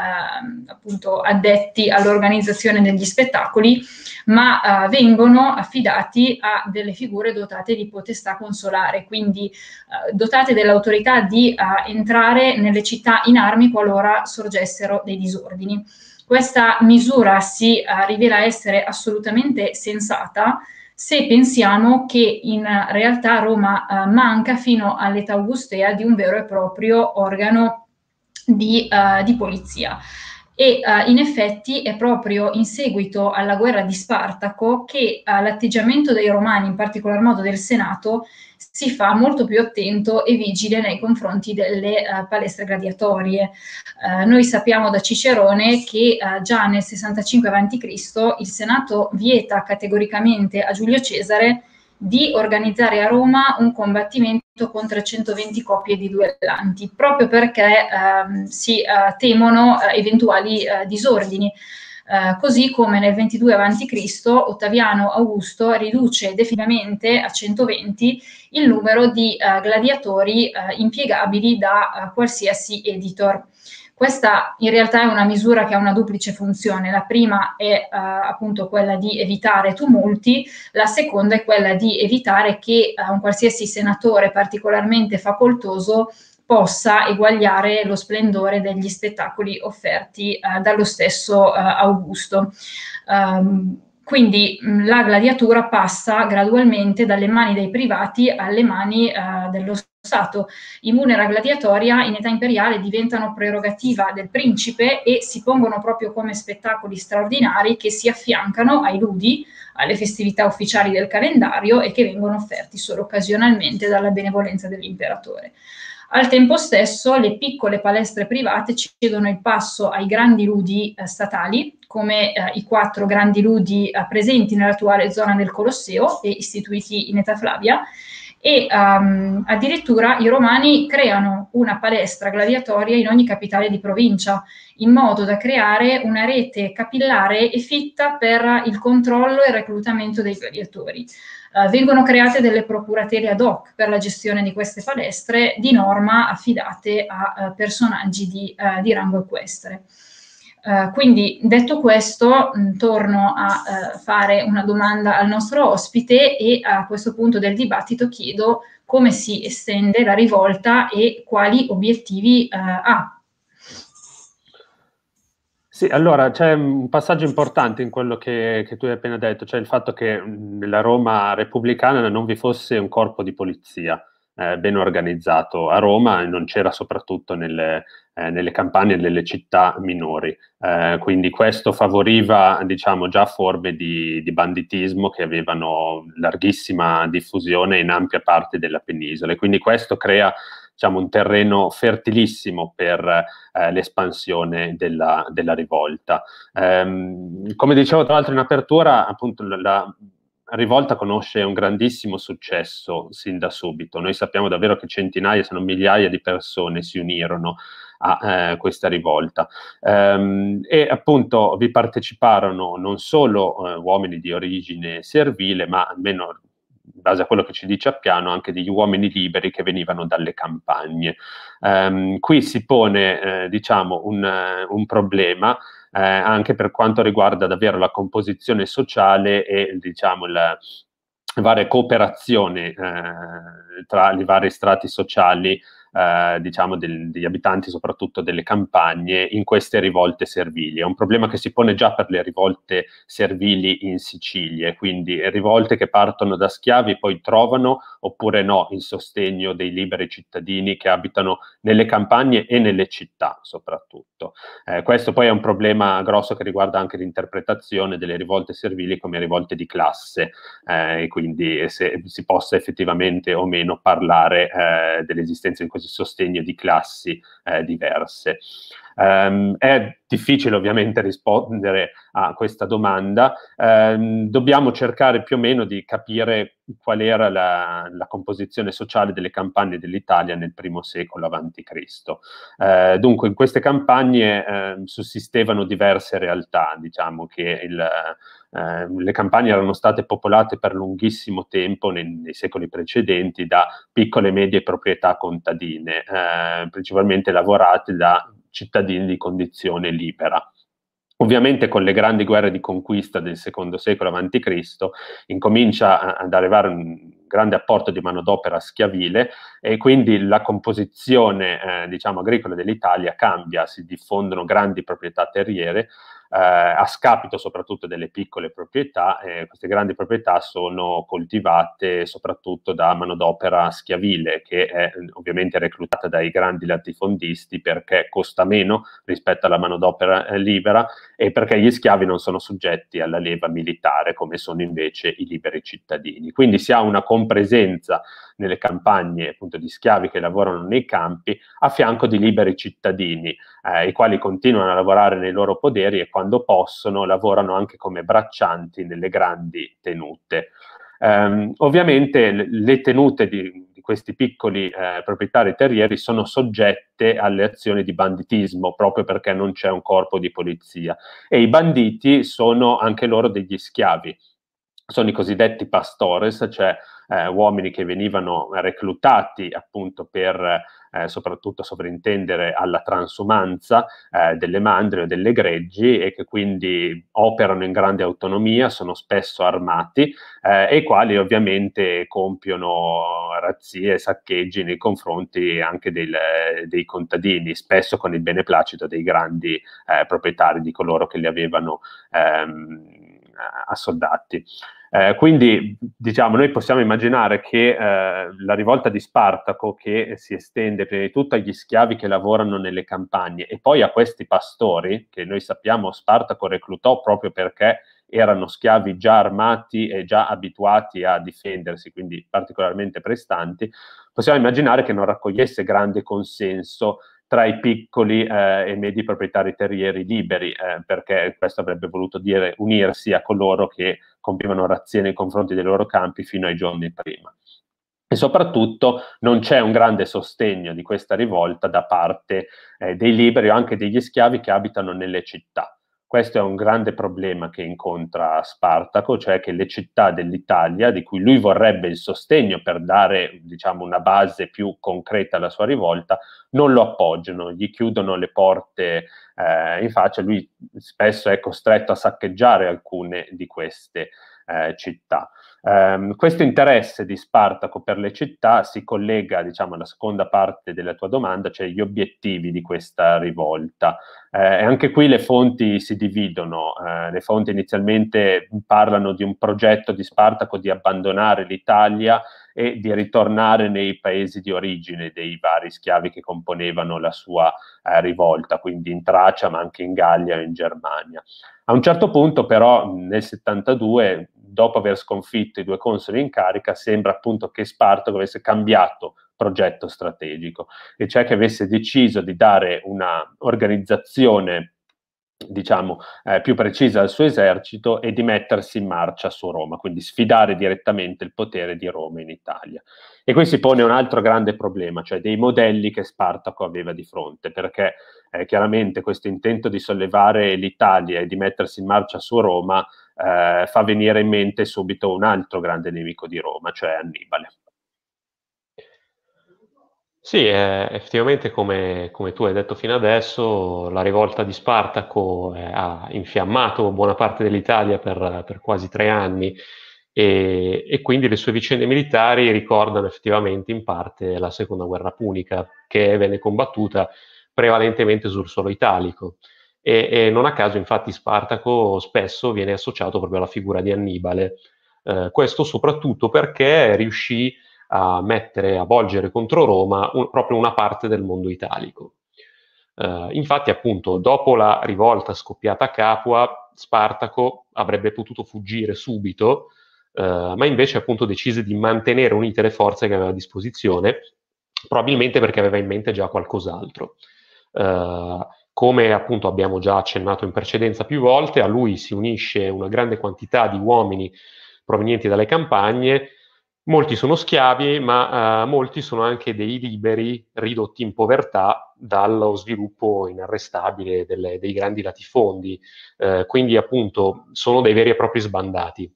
appunto addetti all'organizzazione degli spettacoli, ma eh, vengono affidati a delle figure dotate di potestà consolare, quindi eh, dotate dell'autorità di eh, entrare nelle città in armi qualora sorgessero dei disordini. Questa misura si eh, rivela essere assolutamente sensata se pensiamo che in realtà Roma eh, manca fino all'età augustea di un vero e proprio organo di, uh, di polizia. E uh, in effetti è proprio in seguito alla guerra di Spartaco che uh, l'atteggiamento dei romani, in particolar modo del Senato, si fa molto più attento e vigile nei confronti delle uh, palestre gladiatorie. Noi sappiamo da Cicerone che già nel 65 a.C. il Senato vieta categoricamente a Giulio Cesare di organizzare a Roma un combattimento con 320 coppie di duellanti, proprio perché ehm, si temono eventuali disordini. Uh, così come nel 22 a.C. Ottaviano Augusto riduce definitivamente a 120 il numero di uh, gladiatori uh, impiegabili da qualsiasi editor. Questa in realtà è una misura che ha una duplice funzione. La prima è appunto quella di evitare tumulti, la seconda è quella di evitare che un qualsiasi senatore particolarmente facoltoso possa eguagliare lo splendore degli spettacoli offerti eh, dallo stesso eh, Augusto. Um, quindi mh, la gladiatura passa gradualmente dalle mani dei privati alle mani eh, dello Stato. I munera gladiatoria in età imperiale diventano prerogativa del principe e si pongono proprio come spettacoli straordinari che si affiancano ai ludi, alle festività ufficiali del calendario e che vengono offerti solo occasionalmente dalla benevolenza dell'imperatore. Al tempo stesso le piccole palestre private cedono il passo ai grandi ludi eh, statali, come eh, i quattro grandi ludi eh, presenti nell'attuale zona del Colosseo e istituiti in età Flavia, e um, addirittura i romani creano una palestra gladiatoria in ogni capitale di provincia, in modo da creare una rete capillare e fitta per il controllo e il reclutamento dei gladiatori. Uh, vengono create delle procuraterie ad hoc per la gestione di queste palestre, di norma affidate a uh, personaggi di, uh, di rango equestre. Uh, quindi detto questo, mh, torno a uh, fare una domanda al nostro ospite e a questo punto del dibattito chiedo come si estende la rivolta e quali obiettivi uh, ha.
Sì, allora c'è un passaggio importante in quello che, che, tu hai appena detto, cioè il fatto che nella Roma repubblicana non vi fosse un corpo di polizia eh, ben organizzato a Roma e non c'era soprattutto nelle, eh, nelle campagne delle città minori. Eh, quindi questo favoriva diciamo, già forme di, di, banditismo che avevano larghissima diffusione in ampia parte della penisola. E quindi questo crea diciamo, un terreno fertilissimo per eh, l'espansione della, della rivolta. Um, come dicevo tra l'altro in apertura, appunto la rivolta conosce un grandissimo successo sin da subito. Noi sappiamo davvero che centinaia, se non migliaia di persone si unirono a eh, questa rivolta. Um, e appunto vi parteciparono non solo eh, uomini di origine servile, ma almeno in base a quello che ci dice Appiano, anche degli uomini liberi che venivano dalle campagne. Um, qui si pone, eh, diciamo, un, un problema eh, anche per quanto riguarda davvero la composizione sociale e, diciamo, la, varie cooperazioni eh, tra i vari strati sociali eh, diciamo del, degli abitanti soprattutto delle campagne in queste rivolte servili. È un problema che si pone già per le rivolte servili in Sicilia, quindi rivolte che partono da schiavi e poi trovano oppure no il sostegno dei liberi cittadini che abitano nelle campagne e nelle città soprattutto. Eh, questo poi è un problema grosso che riguarda anche l'interpretazione delle rivolte servili come rivolte di classe eh, e quindi se si possa effettivamente o meno parlare eh, dell'esistenza di questo sostegno di classi eh, diverse. Um, è difficile ovviamente rispondere a questa domanda, um, dobbiamo cercare più o meno di capire qual era la, la composizione sociale delle campagne dell'Italia nel primo secolo a.C. Uh, dunque in queste campagne uh, sussistevano diverse realtà, diciamo che il, eh, le campagne erano state popolate per lunghissimo tempo nei, nei, secoli precedenti da piccole e medie proprietà contadine, eh, principalmente lavorate da cittadini di condizione libera. Ovviamente con le grandi guerre di conquista del secondo secolo a.C. incomincia ad arrivare un grande apporto di manodopera schiavile e quindi la composizione eh, diciamo, agricola dell'Italia cambia, si diffondono grandi proprietà terriere, a scapito soprattutto delle piccole proprietà. Eh, queste grandi proprietà sono coltivate soprattutto da manodopera schiavile, che è ovviamente reclutata dai grandi latifondisti perché costa meno rispetto alla manodopera eh, libera e perché gli schiavi non sono soggetti alla leva militare come sono invece i liberi cittadini. Quindi si ha una compresenza nelle campagne appunto di schiavi che lavorano nei campi a fianco di liberi cittadini, eh, i quali continuano a lavorare nei loro poderi e quando possono lavorano anche come braccianti nelle grandi tenute. Um, ovviamente le tenute di, di questi piccoli eh, proprietari terrieri sono soggette alle azioni di banditismo proprio perché non c'è un corpo di polizia e i banditi sono anche loro degli schiavi, sono i cosiddetti pastores, cioè eh, uomini che venivano reclutati appunto per eh, soprattutto sovrintendere alla transumanza eh, delle mandrie o delle greggi e che quindi operano in grande autonomia, sono spesso armati eh, e i quali ovviamente compiono razzie e saccheggi nei confronti anche del, dei contadini, spesso con il beneplacito dei grandi eh, proprietari di coloro che li avevano ehm, assoldati. Eh, quindi diciamo, noi possiamo immaginare che eh, la rivolta di Spartaco, che si estende prima di tutto agli schiavi che lavorano nelle campagne e poi a questi pastori, che noi sappiamo Spartaco reclutò proprio perché erano schiavi già armati e già abituati a difendersi, quindi particolarmente prestanti, possiamo immaginare che non raccogliesse grande consenso tra i piccoli eh, e medi proprietari terrieri liberi, eh, perché questo avrebbe voluto dire unirsi a coloro che compivano razzie nei confronti dei loro campi fino ai giorni prima. e soprattutto non c'è un grande sostegno di questa rivolta da parte eh, dei liberi o anche degli schiavi che abitano nelle città. Questo è un grande problema che incontra Spartaco, cioè che le città dell'Italia, di cui lui vorrebbe il sostegno per dare diciamo, una base più concreta alla sua rivolta, non lo appoggiano, gli chiudono le porte eh, in faccia, lui spesso è costretto a saccheggiare alcune di queste eh, città. Um, questo interesse di Spartaco per le città si collega diciamo, alla seconda parte della tua domanda, cioè gli obiettivi di questa rivolta. Eh, anche qui le fonti si dividono, eh, le fonti inizialmente parlano di un progetto di Spartaco di abbandonare l'Italia e di ritornare nei paesi di origine dei vari schiavi che componevano la sua eh, rivolta, quindi in Tracia ma anche in Gallia e in Germania. A un certo punto però nel 72 dopo aver sconfitto i due consoli in carica, sembra appunto che Spartaco avesse cambiato progetto strategico, e cioè che avesse deciso di dare una organizzazione diciamo, eh, più precisa al suo esercito e di mettersi in marcia su Roma, quindi sfidare direttamente il potere di Roma in Italia. E qui si pone un altro grande problema, cioè dei modelli che Spartaco aveva di fronte, perché eh, chiaramente questo intento di sollevare l'Italia e di mettersi in marcia su Roma eh, fa venire in mente subito un altro grande nemico di Roma, cioè Annibale.
Sì, eh, effettivamente come, come, tu hai detto fino adesso, la rivolta di Spartaco eh, ha infiammato buona parte dell'Italia per, per quasi tre anni e, e, quindi le sue vicende militari ricordano effettivamente in parte la seconda guerra punica che venne combattuta prevalentemente sul suolo italico e, e, non a caso infatti Spartaco spesso viene associato proprio alla figura di Annibale. Eh, questo soprattutto perché riuscì a mettere, a volgere contro Roma un, proprio una parte del mondo italico. Eh, infatti appunto dopo la rivolta scoppiata a Capua, Spartaco avrebbe potuto fuggire subito, eh, ma invece appunto decise di mantenere unite le forze che aveva a disposizione, probabilmente perché aveva in mente già qualcos'altro. Uh, come appunto abbiamo già accennato in precedenza più volte, a lui si unisce una grande quantità di uomini provenienti dalle campagne, molti sono schiavi, ma uh, molti sono anche dei liberi ridotti in povertà dallo sviluppo inarrestabile delle, dei grandi latifondi, uh, quindi appunto sono dei veri e propri sbandati.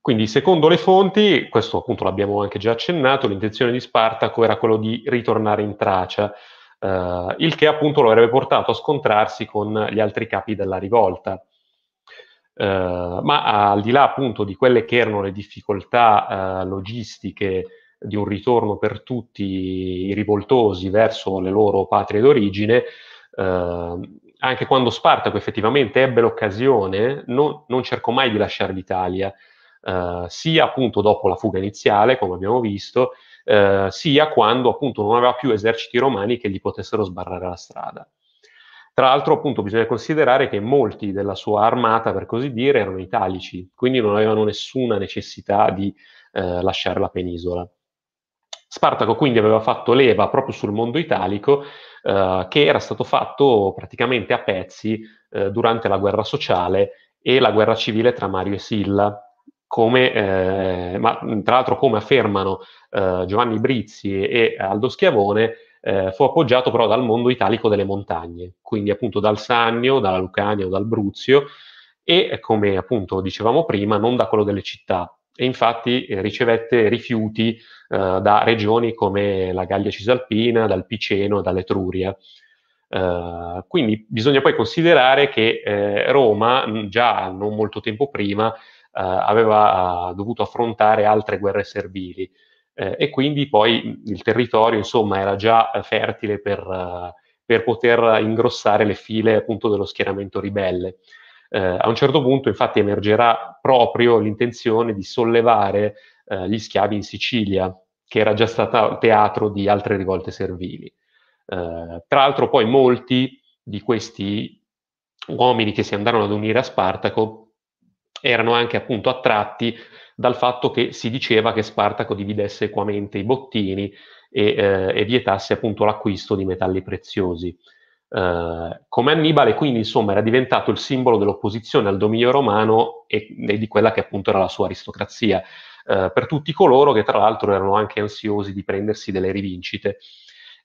Quindi, secondo le fonti, questo appunto l'abbiamo anche già accennato, l'intenzione di Spartaco era quello di ritornare in Tracia, Uh, il che appunto lo avrebbe portato a scontrarsi con gli altri capi della rivolta. Uh, ma al di là appunto di quelle che erano le difficoltà uh, logistiche di un ritorno per tutti i rivoltosi verso le loro patrie d'origine, anche quando Spartaco effettivamente ebbe l'occasione, non, non cercò mai di lasciare l'Italia, sia appunto dopo la fuga iniziale, come abbiamo visto, eh, sia quando appunto non aveva più eserciti romani che gli potessero sbarrare la strada. Tra l'altro, appunto, bisogna considerare che molti della sua armata, per così dire, erano italici, quindi non avevano nessuna necessità di eh, lasciare la penisola. Spartaco quindi aveva fatto leva proprio sul mondo italico, eh, che era stato fatto praticamente a pezzi eh, durante la guerra sociale e la guerra civile tra Mario e Silla, come, eh, ma tra l'altro come affermano eh, Giovanni Brizzi e, Aldo Schiavone, eh, fu appoggiato però dal mondo italico delle montagne, quindi appunto dal Sannio, dalla Lucania o dal Bruzio e come appunto dicevamo prima non da quello delle città e infatti eh, ricevette rifiuti eh, da regioni come la Gallia Cisalpina, dal Piceno dall'Etruria. Uh, quindi bisogna poi considerare che eh, Roma, già non molto tempo prima, eh, aveva dovuto affrontare altre guerre servili eh, e quindi poi il territorio insomma era già fertile per, per poter ingrossare le file appunto dello schieramento ribelle. Eh, a un certo punto infatti emergerà proprio l'intenzione di sollevare eh, gli schiavi in Sicilia, che era già stata teatro di altre rivolte servili. Eh, tra l'altro poi molti di questi uomini che si andarono ad unire a Spartaco erano anche appunto attratti dal fatto che si diceva che Spartaco dividesse equamente i bottini e, eh, e vietasse appunto l'acquisto di metalli preziosi. eh, come Annibale, quindi insomma era diventato il simbolo dell'opposizione al dominio romano e, e di quella che appunto era la sua aristocrazia, eh, per tutti coloro che tra l'altro erano anche ansiosi di prendersi delle rivincite.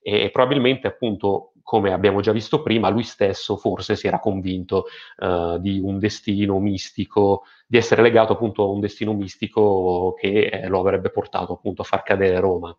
E, e probabilmente appunto, come abbiamo già visto prima, lui stesso forse si era convinto eh, di un destino mistico, di essere legato appunto a un destino mistico che eh, lo avrebbe portato appunto a far cadere Roma.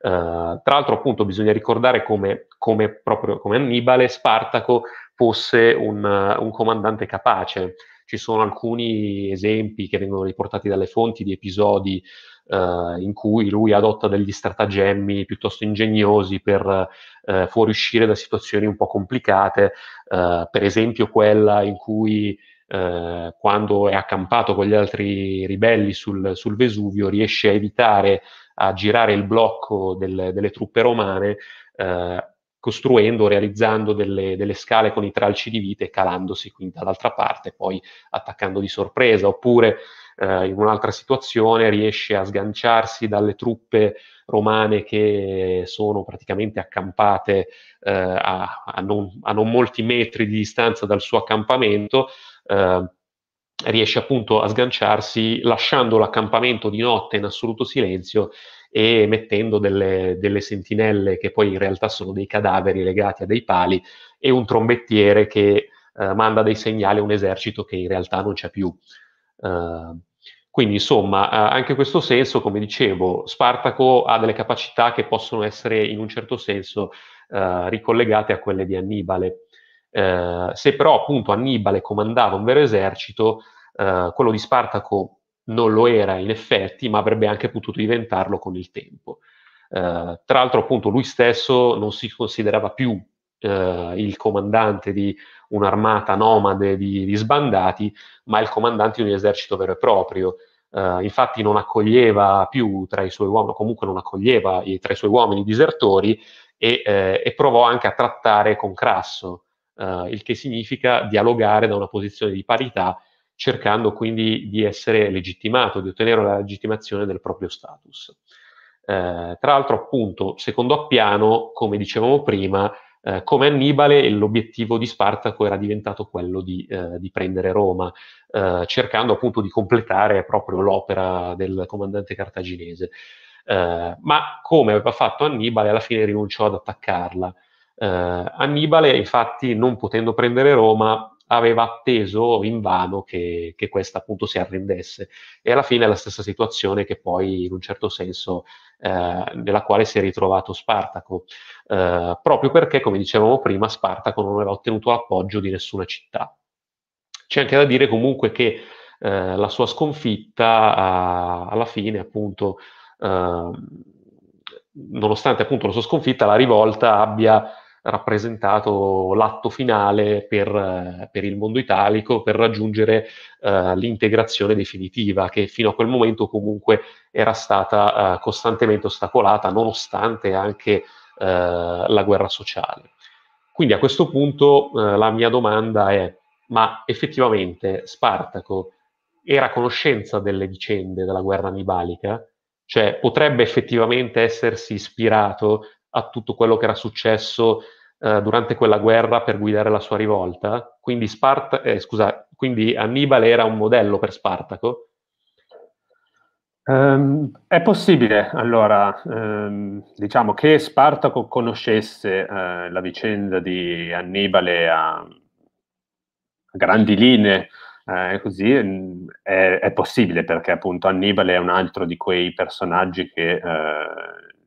Uh, tra l'altro, appunto, bisogna ricordare come, come, proprio come Annibale, Spartaco fosse un, un, comandante capace. Ci sono alcuni esempi che vengono riportati dalle fonti di episodi uh, in cui lui adotta degli stratagemmi piuttosto ingegnosi per uh, fuoriuscire da situazioni un po' complicate, per esempio quella in cui quando è accampato con gli altri ribelli sul, sul Vesuvio riesce a evitare a girare il blocco del, delle truppe romane, eh, costruendo, realizzando delle, delle, scale con i tralci di vite e calandosi quindi dall'altra parte, poi attaccando di sorpresa, oppure eh, in un'altra situazione riesce a sganciarsi dalle truppe romane che sono praticamente accampate eh, a, a, non, a, non, molti metri di distanza dal suo accampamento, eh, riesce appunto a sganciarsi lasciando l'accampamento di notte in assoluto silenzio e mettendo delle, delle, sentinelle che poi in realtà sono dei cadaveri legati a dei pali e un trombettiere che eh, manda dei segnali a un esercito che in realtà non c'è più. Uh, quindi insomma, eh, anche in questo senso, come dicevo, Spartaco ha delle capacità che possono essere in un certo senso uh, ricollegate a quelle di Annibale. Eh, se però appunto Annibale comandava un vero esercito, eh, quello di Spartaco non lo era in effetti, ma avrebbe anche potuto diventarlo con il tempo. Eh, tra l'altro appunto lui stesso non si considerava più eh, il comandante di un'armata nomade di, di, sbandati, ma il comandante di un esercito vero e proprio. Uh, infatti non accoglieva più tra i suoi uomini, comunque non accoglieva i, tra i suoi uomini disertori e, eh, e, provò anche a trattare con Crasso, uh, il che significa dialogare da una posizione di parità, cercando quindi di essere legittimato, di ottenere la legittimazione del proprio status. Uh, tra l'altro, appunto, secondo Appiano, come dicevamo prima, eh, come Annibale l'obiettivo di Spartaco era diventato quello di, eh, di prendere Roma, eh, cercando appunto di completare proprio l'opera del comandante cartaginese. Eh, ma come aveva fatto Annibale, alla fine rinunciò ad attaccarla. Eh, Annibale, infatti, non potendo prendere Roma, aveva atteso invano che, che, questa appunto si arrendesse e alla fine è la stessa situazione che poi in un certo senso eh, nella quale si è ritrovato Spartaco, eh, proprio perché come dicevamo prima Spartaco non aveva ottenuto l'appoggio di nessuna città. C'è anche da dire comunque che eh, la sua sconfitta alla fine appunto ehm, nonostante appunto la sua sconfitta la rivolta abbia rappresentato l'atto finale per, per, il mondo italico per raggiungere uh, l'integrazione definitiva che fino a quel momento comunque era stata uh, costantemente ostacolata nonostante anche uh, la guerra sociale. Quindi a questo punto la mia domanda è, ma effettivamente Spartaco era a conoscenza delle vicende della guerra annibalica? Cioè potrebbe effettivamente essersi ispirato a tutto quello che era successo eh, durante quella guerra per guidare la sua rivolta. Quindi, Spart- eh, scusa, quindi Annibale era un modello per Spartaco?
Um, è possibile, allora, um, diciamo che Spartaco conoscesse uh, la vicenda di Annibale a, a grandi linee, uh, così, è, è, possibile perché appunto Annibale è un altro di quei personaggi che uh,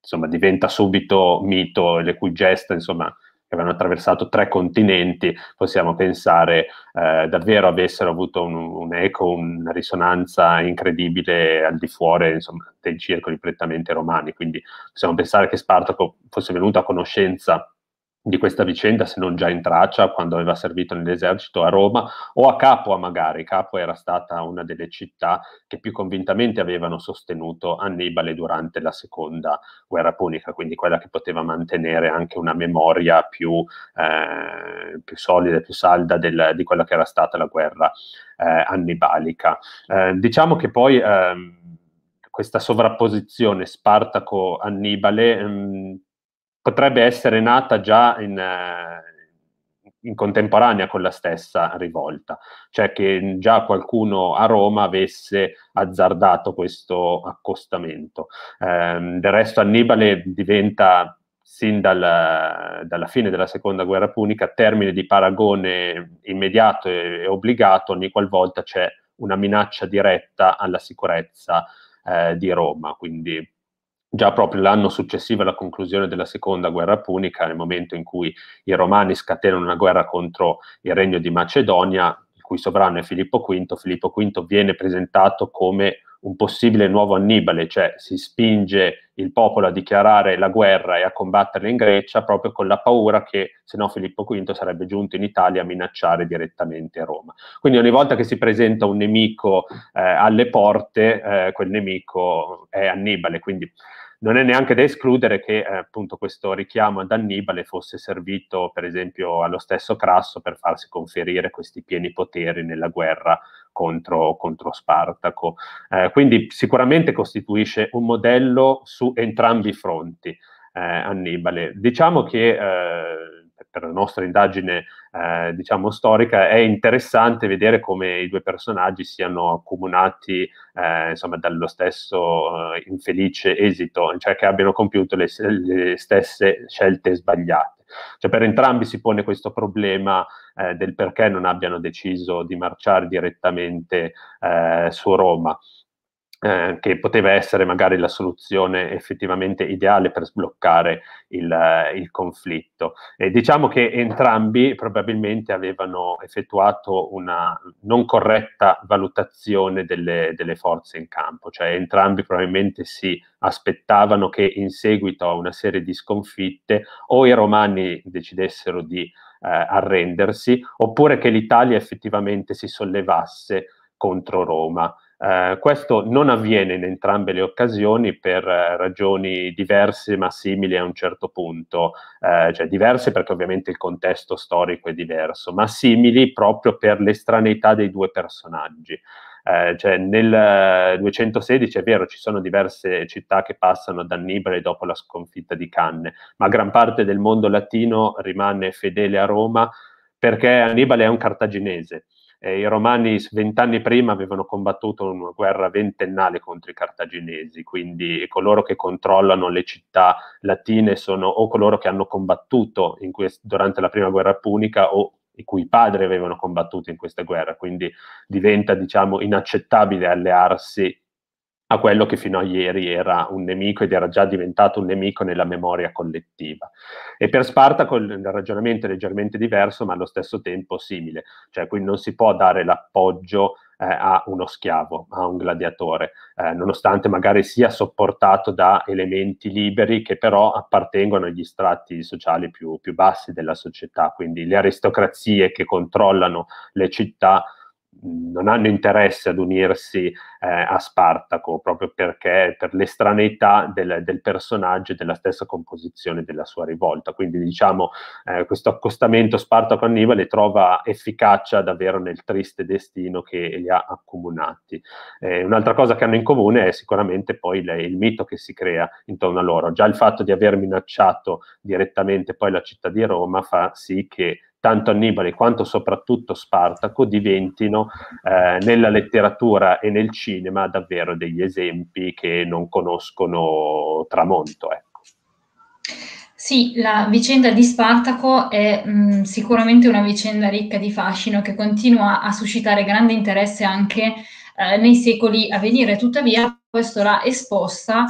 insomma, diventa subito mito, le cui gesta, insomma, che avevano attraversato tre continenti, possiamo pensare eh, davvero avessero avuto un, un, eco, una risonanza incredibile al di fuori insomma, dei circoli prettamente romani. Quindi possiamo pensare che Spartaco fosse venuto a conoscenza di questa vicenda, se non già in traccia, quando aveva servito nell'esercito a Roma o a Capua magari. Capua era stata una delle città che più convintamente avevano sostenuto Annibale durante la seconda guerra punica, quindi quella che poteva mantenere anche una memoria più, eh, più solida più salda del, di quella che era stata la guerra eh, annibalica. Eh, diciamo che poi ehm, questa sovrapposizione Spartaco-Annibale ehm, potrebbe essere nata già in, eh, in, contemporanea con la stessa rivolta, cioè che già qualcuno a Roma avesse azzardato questo accostamento. Eh, del resto Annibale diventa sin dal, dalla fine della seconda guerra punica termine di paragone immediato e, e obbligato ogni qualvolta c'è una minaccia diretta alla sicurezza eh, di Roma, quindi già proprio l'anno successivo alla conclusione della seconda guerra punica, nel momento in cui i romani scatenano una guerra contro il regno di Macedonia, il cui sovrano è Filippo V, Filippo V viene presentato come un possibile nuovo Annibale, cioè si spinge il popolo a dichiarare la guerra e a combattere in Grecia proprio con la paura che se no Filippo V sarebbe giunto in Italia a minacciare direttamente Roma. Quindi ogni volta che si presenta un nemico eh, alle porte, eh, quel nemico è Annibale, quindi non è neanche da escludere che eh, appunto questo richiamo ad Annibale fosse servito per esempio allo stesso Crasso per farsi conferire questi pieni poteri nella guerra contro, contro Spartaco. Eh, quindi sicuramente costituisce un modello su entrambi i fronti eh, Annibale. Diciamo che eh, per la nostra indagine eh, diciamo storica è interessante vedere come i due personaggi siano accomunati eh, insomma dallo stesso eh, infelice esito, cioè che abbiano compiuto le, le stesse scelte sbagliate. Cioè per entrambi si pone questo problema eh, del perché non abbiano deciso di marciare direttamente eh, su Roma eh, che poteva essere magari la soluzione effettivamente ideale per sbloccare il, uh, il, conflitto. E diciamo che entrambi probabilmente avevano effettuato una non corretta valutazione delle, delle forze in campo, cioè entrambi probabilmente si aspettavano che in seguito a una serie di sconfitte o i romani decidessero di eh, arrendersi oppure che l'Italia effettivamente si sollevasse contro Roma. Eh, questo non avviene in entrambe le occasioni per eh, ragioni diverse ma simili a un certo punto, eh, cioè diverse perché ovviamente il contesto storico è diverso, ma simili proprio per l'estraneità dei due personaggi. Eh, cioè nel 216 è vero, ci sono diverse città che passano ad Annibale dopo la sconfitta di Canne, ma gran parte del mondo latino rimane fedele a Roma perché Annibale è un cartaginese eh, I romani vent'anni prima avevano combattuto una guerra ventennale contro i cartaginesi, quindi coloro che controllano le città latine sono o coloro che hanno combattuto quest- durante la prima guerra punica o i cui padri avevano combattuto in questa guerra, quindi diventa diciamo inaccettabile allearsi a quello che fino a ieri era un nemico ed era già diventato un nemico nella memoria collettiva. E per Spartaco il ragionamento è leggermente diverso, ma allo stesso tempo simile, cioè quindi non si può dare l'appoggio eh, a uno schiavo, a un gladiatore, eh, nonostante magari sia sopportato da elementi liberi che però appartengono agli strati sociali più, più bassi della società, quindi le aristocrazie che controllano le città non hanno interesse ad unirsi eh, a Spartaco proprio perché per l'estraneità del, del, personaggio e della stessa composizione della sua rivolta. Quindi diciamo eh, questo accostamento Spartaco-Annibale trova efficacia davvero nel triste destino che li ha accomunati. Eh, un'altra cosa che hanno in comune è sicuramente poi le, il mito che si crea intorno a loro. Già il fatto di aver minacciato direttamente poi la città di Roma fa sì che tanto Annibale quanto soprattutto Spartaco diventino eh, nella letteratura e nel cinema davvero degli esempi che non conoscono tramonto. Ecco.
Sì, la vicenda di Spartaco è mh, sicuramente una vicenda ricca di fascino che continua a suscitare grande interesse anche eh, nei secoli a venire. Tuttavia, questo l'ha esposta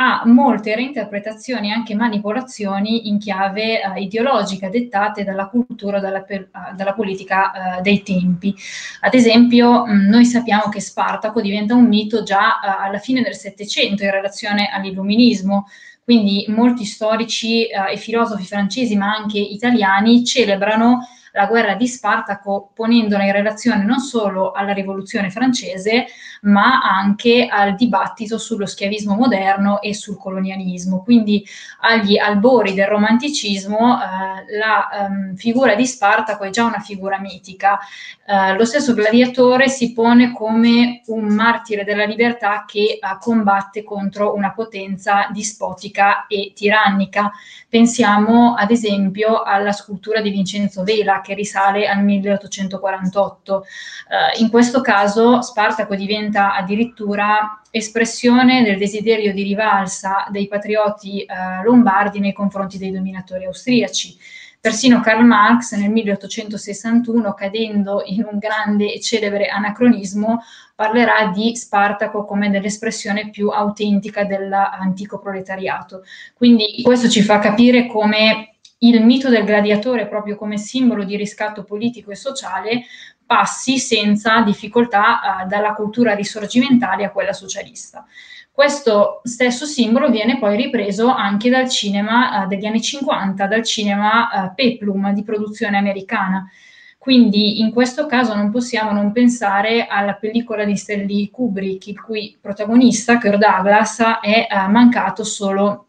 ha molte reinterpretazioni e anche manipolazioni in chiave uh, ideologica dettate dalla cultura, dalla, uh, dalla politica uh, dei tempi. Ad esempio, mh, noi sappiamo che Spartaco diventa un mito già alla fine del Settecento in relazione all'illuminismo, quindi molti storici e filosofi francesi, ma anche italiani, celebrano la guerra di Spartaco ponendola in relazione non solo alla rivoluzione francese, ma anche al dibattito sullo schiavismo moderno e sul colonialismo. Quindi agli albori del romanticismo eh, la ehm, figura di Spartaco è già una figura mitica. Eh, lo stesso gladiatore si pone come un martire della libertà che eh, combatte contro una potenza dispotica e tirannica. Pensiamo ad esempio alla scultura di Vincenzo Vela che risale al 1848. Eh, in questo caso Spartaco diventa addirittura espressione del desiderio di rivalsa dei patrioti eh, lombardi nei confronti dei dominatori austriaci. Persino Karl Marx nel 1861, cadendo in un grande e celebre anacronismo, parlerà di Spartaco come dell'espressione più autentica dell'antico proletariato. Quindi questo ci fa capire come il mito del gladiatore, proprio come simbolo di riscatto politico e sociale, passi senza difficoltà eh, dalla cultura risorgimentale a quella socialista. Questo stesso simbolo viene poi ripreso anche dal cinema eh, degli anni 50, dal cinema eh, Peplum di produzione americana. Quindi in questo caso non possiamo non pensare alla pellicola di Stanley Kubrick, il cui protagonista, Kirk Douglas, è eh, mancato solo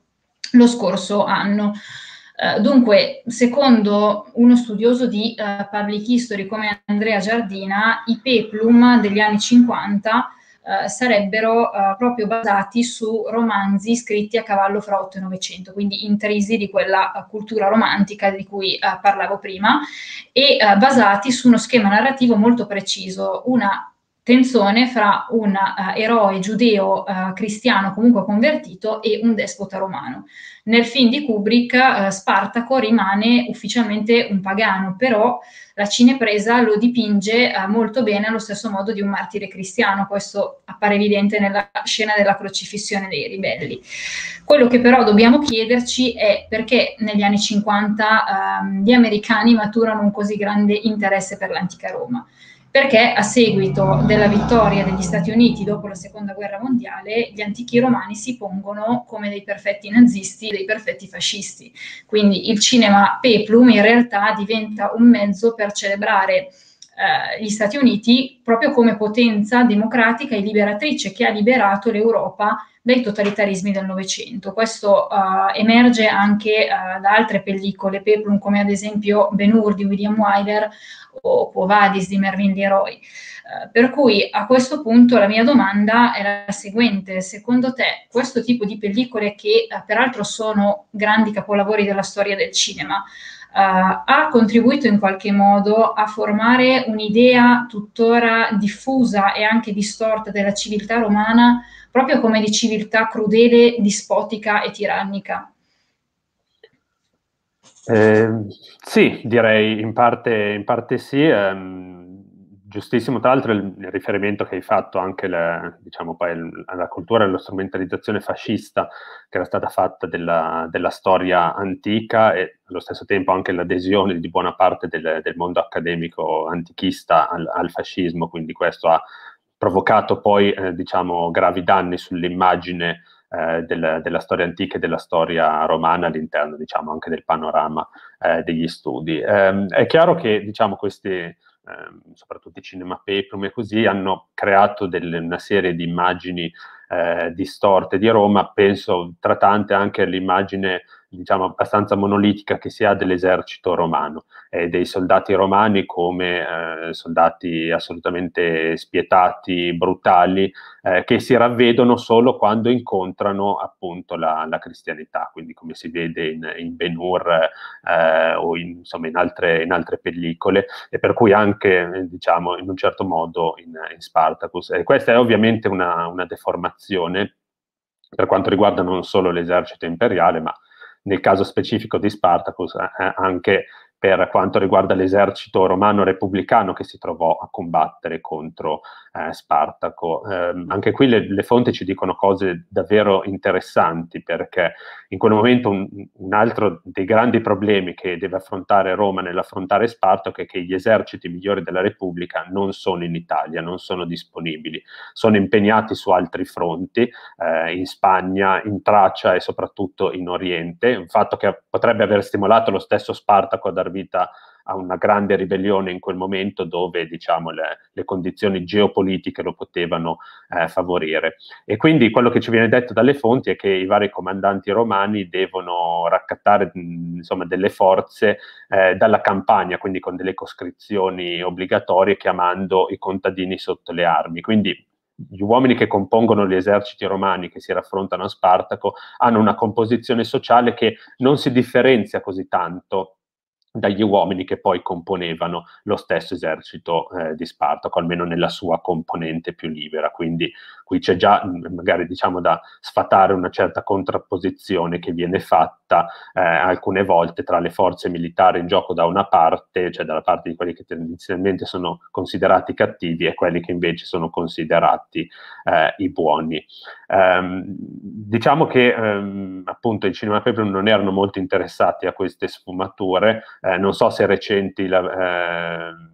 lo scorso anno. Uh, dunque, secondo uno studioso di uh, public history come Andrea Giardina, i peplum degli anni 50 uh, sarebbero proprio basati su romanzi scritti a cavallo fra 8 e 900, quindi intrisi di quella cultura romantica di cui parlavo prima, e basati su uno schema narrativo molto preciso, una tensione fra un eroe giudeo cristiano comunque convertito e un despota romano. Nel film di Kubrick eh, Spartaco rimane ufficialmente un pagano, però la cinepresa lo dipinge eh, molto bene allo stesso modo di un martire cristiano, questo appare evidente nella scena della crocifissione dei ribelli. Quello che però dobbiamo chiederci è perché negli anni 50 eh, gli americani maturano un così grande interesse per l'antica Roma perché a seguito della vittoria degli Stati Uniti dopo la seconda guerra mondiale gli antichi romani si pongono come dei perfetti nazisti, dei perfetti fascisti. Quindi il cinema peplum in realtà diventa un mezzo per celebrare eh, gli Stati Uniti proprio come potenza democratica e liberatrice che ha liberato l'Europa dai totalitarismi del Novecento. Questo uh, emerge anche uh, da altre pellicole, peplum come ad esempio Ben Hur di William Wyler o Quo Vadis di Mervyn Leroy. Uh, per cui a questo punto la mia domanda è la seguente, secondo te questo tipo di pellicole che peraltro sono grandi capolavori della storia del cinema, Uh, ha contribuito in qualche modo a formare un'idea tuttora diffusa e anche distorta della civiltà romana proprio come di civiltà crudele, dispotica e tirannica.
Eh, sì, direi in parte, in parte sì. Ehm, giustissimo, tra l'altro, il, il, riferimento che hai fatto anche diciamo, alla cultura e alla strumentalizzazione fascista che era stata fatta della, della, storia antica e allo stesso tempo anche l'adesione di buona parte del, del mondo accademico antichista al, al fascismo, quindi questo ha provocato poi eh, diciamo, gravi danni sull'immagine eh, del, della storia antica e della storia romana all'interno diciamo, anche del panorama eh, degli studi. Ehm, è chiaro che diciamo, questi, ehm, soprattutto i cinema peplum e così, hanno creato delle, una serie di immagini eh, distorte di Roma, penso tra tante anche all'immagine diciamo, abbastanza monolitica che si ha dell'esercito romano. E dei soldati romani come eh, soldati assolutamente spietati, brutali, eh, che si ravvedono solo quando incontrano appunto la, la cristianità, quindi come si vede in, in Ben Hur eh, o in, insomma, in, altre, in, altre, pellicole, e per cui anche diciamo, in un certo modo in, in Spartacus. E questa è ovviamente una, una deformazione per quanto riguarda non solo l'esercito imperiale, ma nel caso specifico di Spartacus eh, anche per quanto riguarda l'esercito romano repubblicano che si trovò a combattere contro eh, Spartaco. Eh, anche qui le, le, fonti ci dicono cose davvero interessanti perché in quel momento un, un, altro dei grandi problemi che deve affrontare Roma nell'affrontare Spartaco è che gli eserciti migliori della Repubblica non sono in Italia, non sono disponibili, sono impegnati su altri fronti, eh, in Spagna, in Tracia e soprattutto in Oriente, un fatto che potrebbe aver stimolato lo stesso Spartaco a vita a una grande ribellione in quel momento dove diciamo, le, le condizioni geopolitiche lo potevano eh, favorire. E quindi quello che ci viene detto dalle fonti è che i vari comandanti romani devono raccattare insomma, delle forze eh, dalla campagna, quindi con delle coscrizioni obbligatorie chiamando i contadini sotto le armi. Quindi gli uomini che compongono gli eserciti romani che si raffrontano a Spartaco hanno una composizione sociale che non si differenzia così tanto dagli uomini che poi componevano lo stesso esercito eh, di Spartaco, almeno nella sua componente più libera. Quindi qui c'è già mm, magari diciamo da sfatare una certa contrapposizione che viene fatta eh, alcune volte tra le forze militari in gioco da una parte, cioè dalla parte di quelli che tendenzialmente sono considerati cattivi e quelli che invece sono considerati eh, i buoni. Um, diciamo che um, appunto i Cinema Paper non erano molto interessati a queste sfumature, eh, non so se recenti la, eh,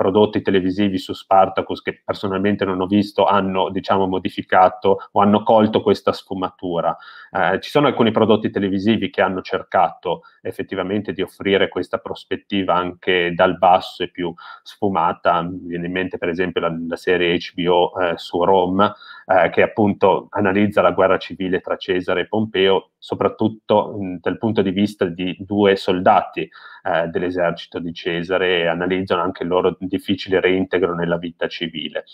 prodotti televisivi su Spartacus che personalmente non ho visto hanno diciamo modificato o hanno colto questa sfumatura. Eh, ci sono alcuni prodotti televisivi che hanno cercato effettivamente di offrire questa prospettiva anche dal basso e più sfumata. Mi viene in mente per esempio la, la serie HBO eh, su Rome eh, che appunto analizza la guerra civile tra Cesare e Pompeo, soprattutto mh, dal punto di vista di due soldati eh, dell'esercito di Cesare e analizzano anche il loro difficile reintegro nella vita civile.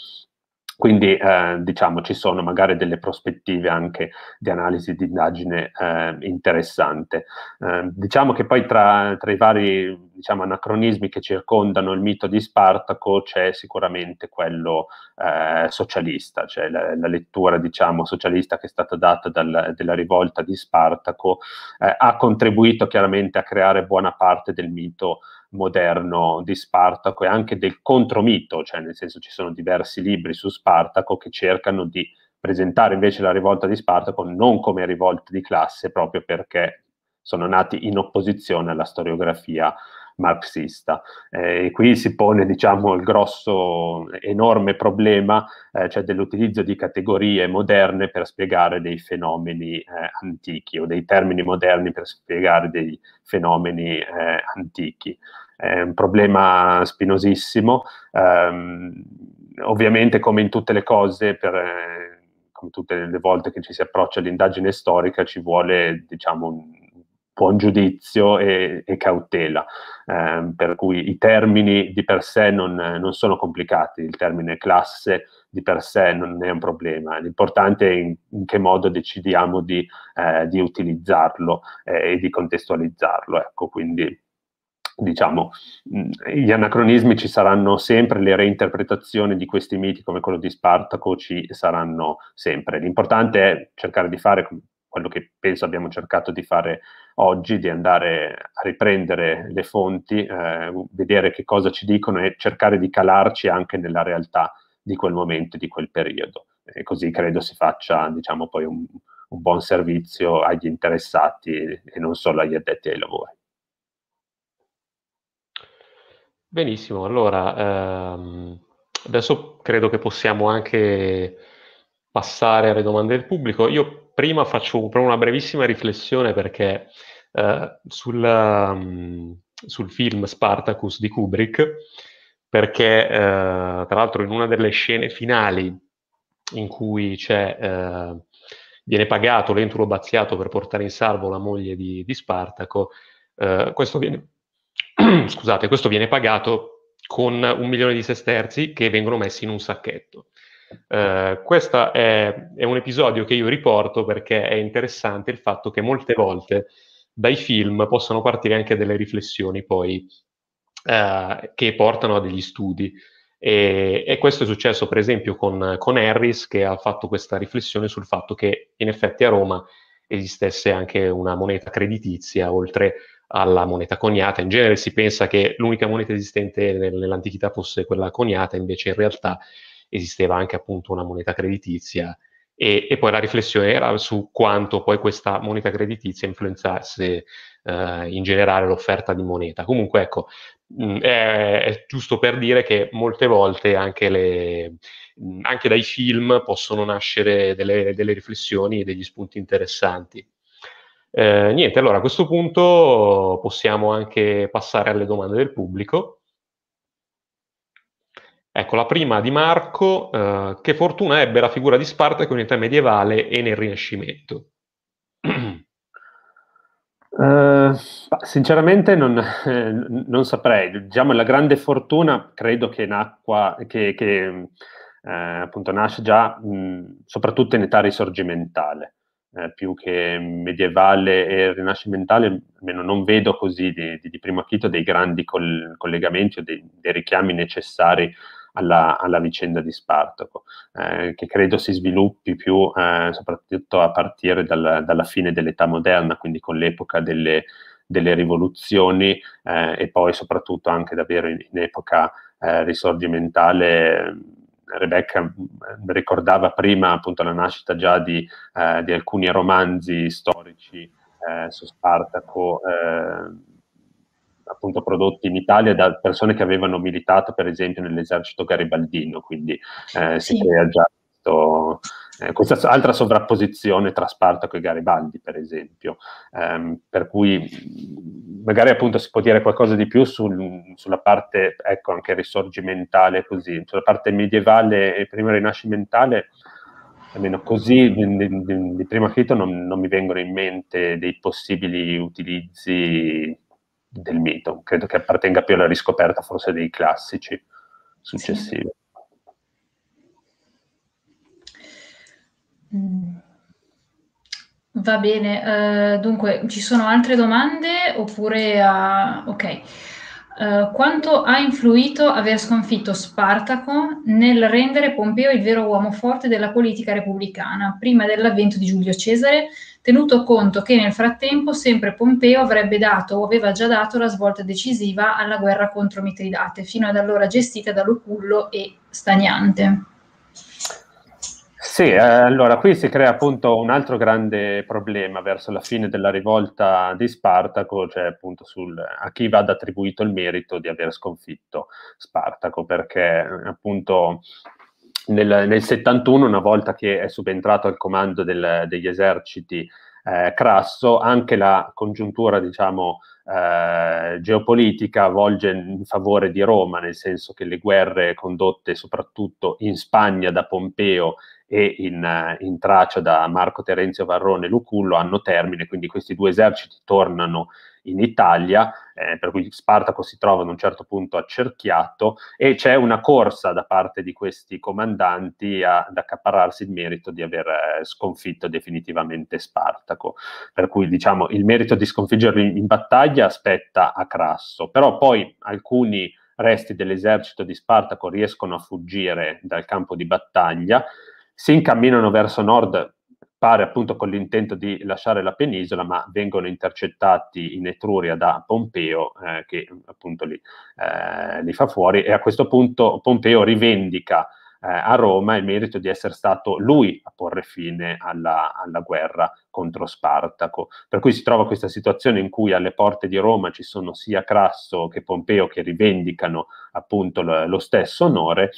Quindi eh, diciamo ci sono magari delle prospettive anche di analisi di indagine eh, interessante. Eh, diciamo che poi tra, tra i vari diciamo, anacronismi che circondano il mito di Spartaco c'è sicuramente quello eh, socialista, cioè la, la, lettura diciamo, socialista che è stata data dal, dalla rivolta di Spartaco eh, ha contribuito chiaramente a creare buona parte del mito moderno di Spartaco e anche del contromito, cioè nel senso ci sono diversi libri su Spartaco che cercano di presentare invece la rivolta di Spartaco non come rivolta di classe, proprio perché sono nati in opposizione alla storiografia marxista. Eh, e qui si pone, diciamo, il grosso, enorme problema, eh, cioè dell'utilizzo di categorie moderne per spiegare dei fenomeni eh, antichi o dei termini moderni per spiegare dei fenomeni eh, antichi. È un problema spinosissimo. Um, ovviamente, come in tutte le cose, per, eh, come tutte le volte che ci si approccia all'indagine storica, ci vuole, diciamo, un buon giudizio e, e cautela, eh, per cui i termini di per sé non, non, sono complicati, il termine classe di per sé non è un problema, l'importante è in, in che modo decidiamo di, eh, di utilizzarlo eh, e di contestualizzarlo, ecco, quindi diciamo, gli anacronismi ci saranno sempre, le reinterpretazioni di questi miti come quello di Spartaco ci saranno sempre. L'importante è cercare di fare quello che penso abbiamo cercato di fare oggi, di andare a riprendere le fonti, eh, vedere che cosa ci dicono e cercare di calarci anche nella realtà di quel momento, di quel periodo. E così credo si faccia, diciamo, poi un, un buon servizio agli interessati e non solo agli addetti ai lavori.
Benissimo, allora ehm, adesso credo che possiamo anche passare alle domande del pubblico. Io prima faccio proprio una brevissima riflessione perché eh, sul, um, sul, film Spartacus di Kubrick, perché eh, tra l'altro in una delle scene finali in cui eh, viene pagato l'entulo Bazziato per portare in salvo la moglie di, di Spartaco, eh, questo viene scusate, questo viene pagato con un milione di sesterzi che vengono messi in un sacchetto. Uh, questo è, è, un episodio che io riporto perché è interessante il fatto che molte volte dai film possono partire anche delle riflessioni poi uh, che portano a degli studi. E, e, questo è successo per esempio con, con Harris che ha fatto questa riflessione sul fatto che in effetti a Roma esistesse anche una moneta creditizia oltre alla moneta coniata. In genere si pensa che l'unica moneta esistente nell'antichità fosse quella coniata, invece in realtà esisteva anche appunto una moneta creditizia e, e poi la riflessione era su quanto poi questa moneta creditizia influenzasse eh, in generale l'offerta di moneta. Comunque ecco, mh, è, è, giusto per dire che molte volte anche, le, mh, anche dai film possono nascere delle, delle riflessioni e degli spunti interessanti. Eh, niente, allora a questo punto possiamo anche passare alle domande del pubblico. Ecco, la prima di Marco, eh, che fortuna ebbe la figura di Spartaco in età medievale e nel Rinascimento?
Uh, sinceramente non, eh, non, saprei, diciamo la grande fortuna credo che, nacqua, che, che eh, appunto nasce già mh, soprattutto in età risorgimentale, eh, più che medievale e rinascimentale, almeno non vedo così di, di, di primo acchito dei grandi col, collegamenti o dei, dei richiami necessari alla, alla vicenda di Spartaco, eh, che credo si sviluppi più eh, soprattutto a partire dal, dalla fine dell'età moderna, quindi con l'epoca delle, delle rivoluzioni eh, e poi soprattutto anche davvero in, in epoca eh, risorgimentale. Rebecca mm, ricordava prima appunto la nascita già di, eh, di alcuni romanzi storici su Spartaco appunto prodotti in Italia da persone che avevano militato per esempio nell'esercito garibaldino, quindi eh, si crea già questo, eh, questa altra sovrapposizione tra Spartaco e Garibaldi per esempio, um, per cui magari appunto si può dire qualcosa di più sul, sulla parte ecco anche risorgimentale così, sulla parte medievale e prima rinascimentale almeno così di, di, di primo acchito non, non mi vengono in mente dei possibili utilizzi del mito. Credo che appartenga più alla riscoperta forse dei classici successivi.
Sì. Mm. Va bene, uh, dunque ci sono altre domande oppure... Uh, ok. Uh, quanto ha influito aver sconfitto Spartaco nel rendere Pompeo il vero uomo forte della politica repubblicana prima dell'avvento di Giulio Cesare, tenuto conto che nel frattempo sempre Pompeo avrebbe dato o aveva già dato la svolta decisiva alla guerra contro Mitridate, fino ad allora gestita da Lucullo e Stagnante.
Sì, eh, allora qui si crea appunto un altro grande problema verso la fine della rivolta di Spartaco, cioè appunto sul, a chi va attribuito il merito di aver sconfitto Spartaco, perché appunto nel, nel 71, una volta che è subentrato al comando del, degli eserciti eh, Crasso, anche la congiuntura, diciamo, eh, geopolitica volge in favore di Roma, nel senso che le guerre condotte soprattutto in Spagna da Pompeo e in, in Tracia da Marco Terenzio Varrone Lucullo hanno termine, quindi questi due eserciti tornano in Italia, eh, per cui Spartaco si trova ad un certo punto accerchiato e c'è una corsa da parte di questi comandanti a, ad accaparrarsi il merito di aver eh, sconfitto definitivamente Spartaco. Per cui diciamo il merito di sconfiggerlo in, in battaglia aspetta a Crasso, però poi alcuni resti dell'esercito di Spartaco riescono a fuggire dal campo di battaglia, si incamminano verso nord pare appunto con l'intento di lasciare la penisola, ma vengono intercettati in Etruria da Pompeo, eh, che appunto li, eh, li, fa fuori, e a questo punto Pompeo rivendica eh, a Roma il merito di essere stato lui a porre fine alla, alla, guerra contro Spartaco. Per cui si trova questa situazione in cui alle porte di Roma ci sono sia Crasso che Pompeo che rivendicano appunto lo, lo stesso onore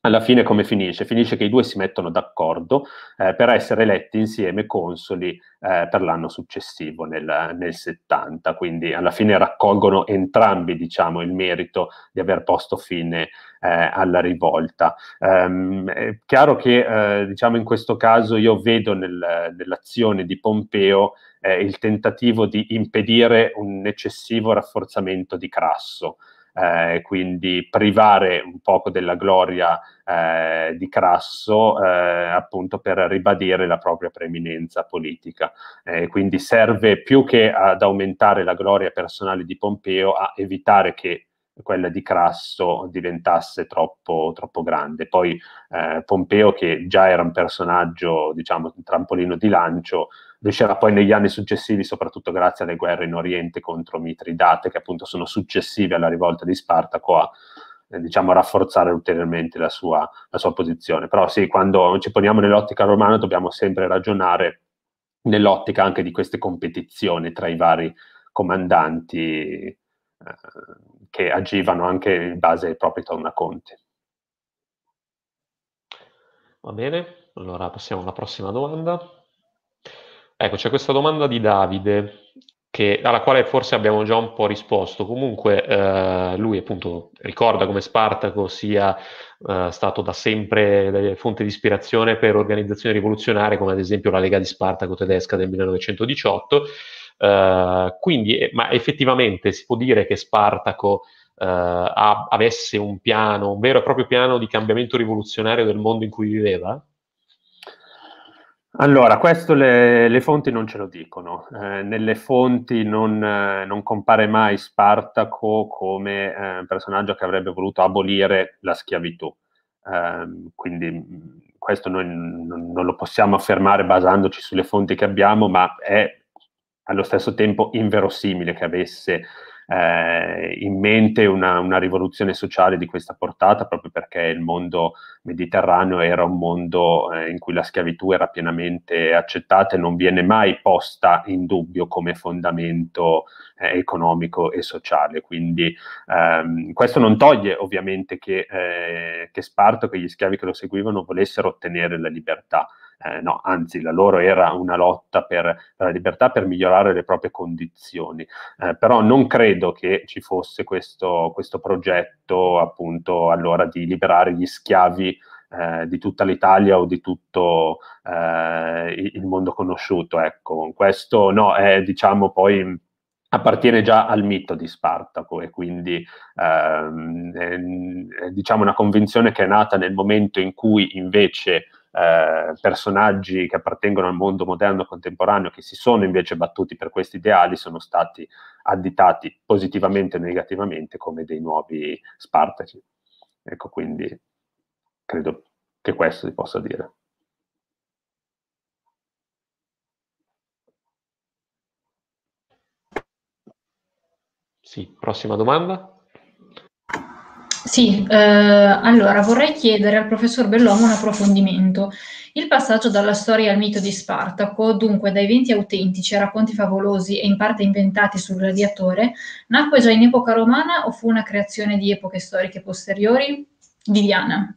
alla fine come finisce? Finisce che i due si mettono d'accordo eh, per essere eletti insieme consoli eh, per l'anno successivo, nel, nel, 70, quindi alla fine raccolgono entrambi diciamo, il merito di aver posto fine eh, alla rivolta. Um, è chiaro che eh, diciamo, in questo caso io vedo nel, nell'azione di Pompeo eh, il tentativo di impedire un eccessivo rafforzamento di Crasso eh, quindi privare un poco della gloria eh, di Crasso eh, appunto per ribadire la propria preeminenza politica. Eh, quindi serve più che ad aumentare la gloria personale di Pompeo a evitare che quella di Crasso diventasse troppo, troppo grande. Poi eh, Pompeo, che già era un personaggio, diciamo, un trampolino di lancio, riuscirà poi negli anni successivi, soprattutto grazie alle guerre in Oriente contro Mitridate, che appunto sono successive alla rivolta di Spartaco, a eh, diciamo, rafforzare ulteriormente la sua, la sua posizione. Però sì, quando ci poniamo nell'ottica romana dobbiamo sempre ragionare nell'ottica anche di queste competizioni tra i vari comandanti eh, che agivano anche in base ai propri tornaconti.
Va bene, allora passiamo alla prossima domanda. Ecco, c'è questa domanda di Davide che, alla quale forse abbiamo già un po' risposto. Comunque eh, lui appunto ricorda come Spartaco sia eh, stato da sempre fonte di ispirazione per organizzazioni rivoluzionarie come ad esempio la Lega di Spartaco tedesca del 1918. Eh, quindi, eh, ma effettivamente si può dire che Spartaco eh, avesse un piano, un vero e proprio piano di cambiamento rivoluzionario del mondo in cui viveva?
Allora, questo le, le, fonti non ce lo dicono. Eh, nelle fonti non, eh, non, compare mai Spartaco come eh, personaggio che avrebbe voluto abolire la schiavitù. Ehm, quindi questo noi non, non, lo possiamo affermare basandoci sulle fonti che abbiamo, ma è allo stesso tempo inverosimile che avesse eh, in mente una, una, rivoluzione sociale di questa portata, proprio perché il mondo mediterraneo era un mondo eh, in cui la schiavitù era pienamente accettata e non viene mai posta in dubbio come fondamento eh, economico e sociale. Quindi ehm, questo non toglie ovviamente che, eh, che Spartaco e gli schiavi che lo seguivano volessero ottenere la libertà eh, no, anzi la loro era una lotta per, per, la libertà, per migliorare le proprie condizioni. Eh, però non credo che ci fosse questo, questo progetto appunto allora di liberare gli schiavi eh, di tutta l'Italia o di tutto eh, il mondo conosciuto. Ecco, questo no, è diciamo poi appartiene già al mito di Spartaco e quindi ehm, è, è, diciamo una convinzione che è nata nel momento in cui invece eh, personaggi che appartengono al mondo moderno contemporaneo, che si sono invece battuti per questi ideali, sono stati additati positivamente o negativamente come dei nuovi Spartaci. Ecco, quindi credo che questo si possa dire.
Sì, prossima domanda.
Sì, eh, allora vorrei chiedere al professor Bellomo un approfondimento. Il passaggio dalla storia al mito di Spartaco, dunque da eventi autentici a racconti favolosi e in parte inventati sul gladiatore, nacque già in epoca romana o fu una creazione di epoche storiche posteriori? Viviana.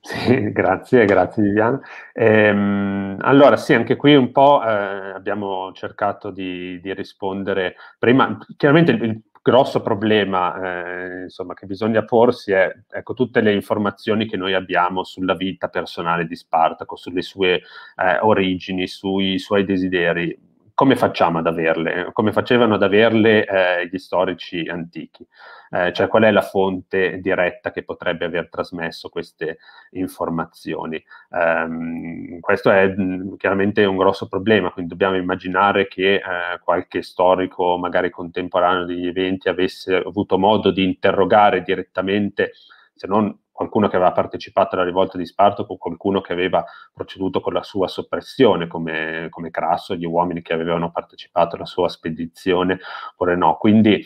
Sì, grazie, grazie Viviana. Ehm, allora, sì, anche qui un po' eh, abbiamo cercato di, di, rispondere. Prima, chiaramente il, grosso problema eh, insomma, che bisogna porsi è ecco, tutte le informazioni che noi abbiamo sulla vita personale di Spartaco, sulle sue eh, origini, sui suoi desideri come facciamo ad averle? Come facevano ad averle eh, gli storici antichi? Eh, cioè qual è la fonte diretta che potrebbe aver trasmesso queste informazioni? Um, questo è mm, chiaramente un grosso problema, quindi dobbiamo immaginare che eh, qualche storico, magari contemporaneo degli eventi, avesse avuto modo di interrogare direttamente, se non qualcuno che aveva partecipato alla rivolta di Spartaco, qualcuno che aveva proceduto con la sua soppressione, come, come Crasso, gli uomini che avevano partecipato alla sua spedizione, oppure no. Quindi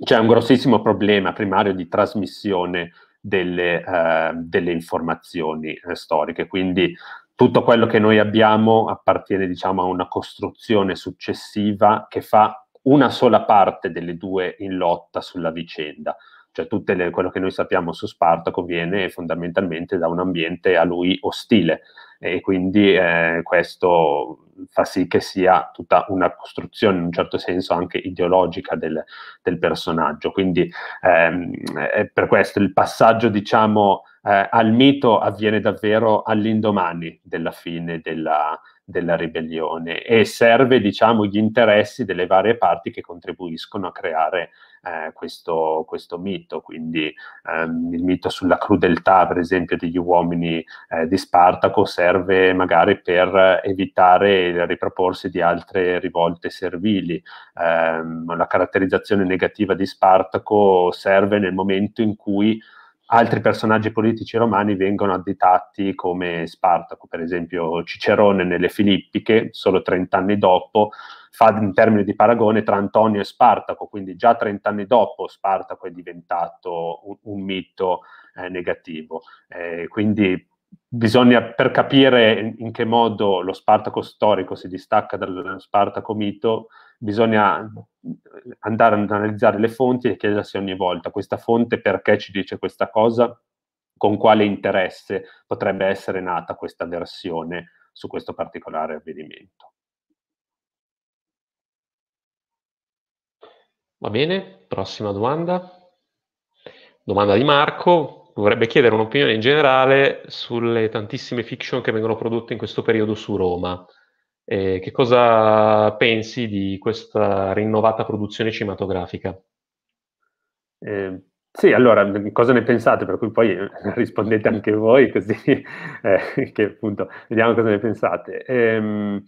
c'è un grossissimo problema primario di trasmissione delle, eh, delle informazioni eh, storiche. Quindi tutto quello che noi abbiamo appartiene, diciamo, a una costruzione successiva che fa una sola parte delle due in lotta sulla vicenda cioè tutto quello che noi sappiamo su Spartaco viene fondamentalmente da un ambiente a lui ostile e quindi eh, questo fa sì che sia tutta una costruzione in un certo senso anche ideologica del, del personaggio. Quindi ehm, per questo il passaggio diciamo eh, al mito avviene davvero all'indomani della fine della, della ribellione e serve diciamo gli interessi delle varie parti che contribuiscono a creare eh, questo, questo, mito, quindi ehm, il mito sulla crudeltà, per esempio, degli uomini eh, di Spartaco serve magari per evitare il riproporsi di altre rivolte servili. Eh, la caratterizzazione negativa di Spartaco serve nel momento in cui altri personaggi politici romani vengono additati come Spartaco, per esempio Cicerone nelle Filippiche, solo 30 anni dopo, fa in termini di paragone tra Antonio e Spartaco, quindi già 30 anni dopo Spartaco è diventato un, un mito eh, negativo. Eh, quindi bisogna, per capire in che modo lo Spartaco storico si distacca dallo Spartaco mito, bisogna andare ad analizzare le fonti e chiedersi ogni volta questa fonte perché ci dice questa cosa, con quale interesse potrebbe essere nata questa versione su questo particolare avvenimento.
Va bene, prossima domanda. Domanda di Marco, Vorrebbe chiedere un'opinione in generale sulle tantissime fiction che vengono prodotte in questo periodo su Roma. Eh, che cosa pensi di questa rinnovata produzione cinematografica?
Eh, sì, allora, cosa ne pensate? Per cui poi rispondete anche voi, così eh, che appunto vediamo cosa ne pensate. Ehm,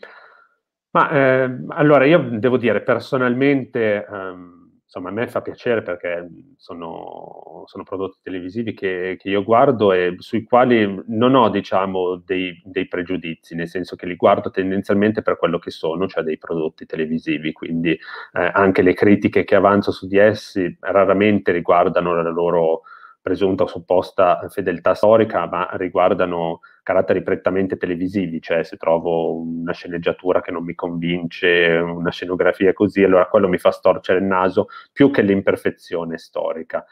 ma eh, allora io devo dire personalmente, ehm, insomma, a me fa piacere perché sono, sono prodotti televisivi che, che, io guardo e sui quali non ho, diciamo, dei, dei, pregiudizi, nel senso che li guardo tendenzialmente per quello che sono, cioè dei prodotti televisivi, quindi eh, anche le critiche che avanzo su di essi raramente riguardano la loro presunta o supposta fedeltà storica, ma riguardano caratteri prettamente televisivi, cioè se trovo una sceneggiatura che non mi convince, una scenografia così, allora quello mi fa storcere il naso più che l'imperfezione storica.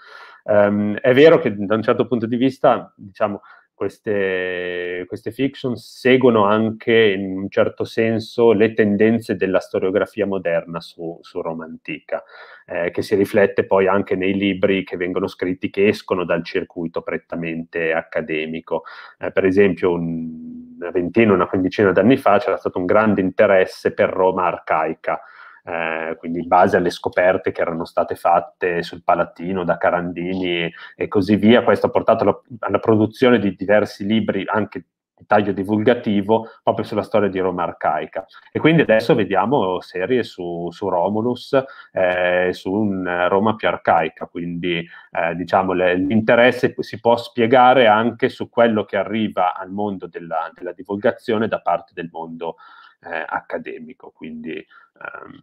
Um, è vero che da un certo punto di vista, diciamo, queste, queste, fiction seguono anche in un certo senso le tendenze della storiografia moderna su, su Roma antica, eh, che si riflette poi anche nei libri che vengono scritti che escono dal circuito prettamente accademico. Eh, per esempio, un, una ventina, una quindicina d'anni fa c'era stato un grande interesse per Roma arcaica eh, quindi in base alle scoperte che erano state fatte sul Palatino da Carandini e così via. Questo ha portato alla, alla produzione di diversi libri, anche di taglio divulgativo, proprio sulla storia di Roma arcaica. E quindi adesso vediamo serie su, su Romulus, eh, su un Roma più arcaica, quindi eh, diciamo le, l'interesse si può spiegare anche su quello che arriva al mondo della, della divulgazione da parte del mondo eh, accademico. Quindi ehm,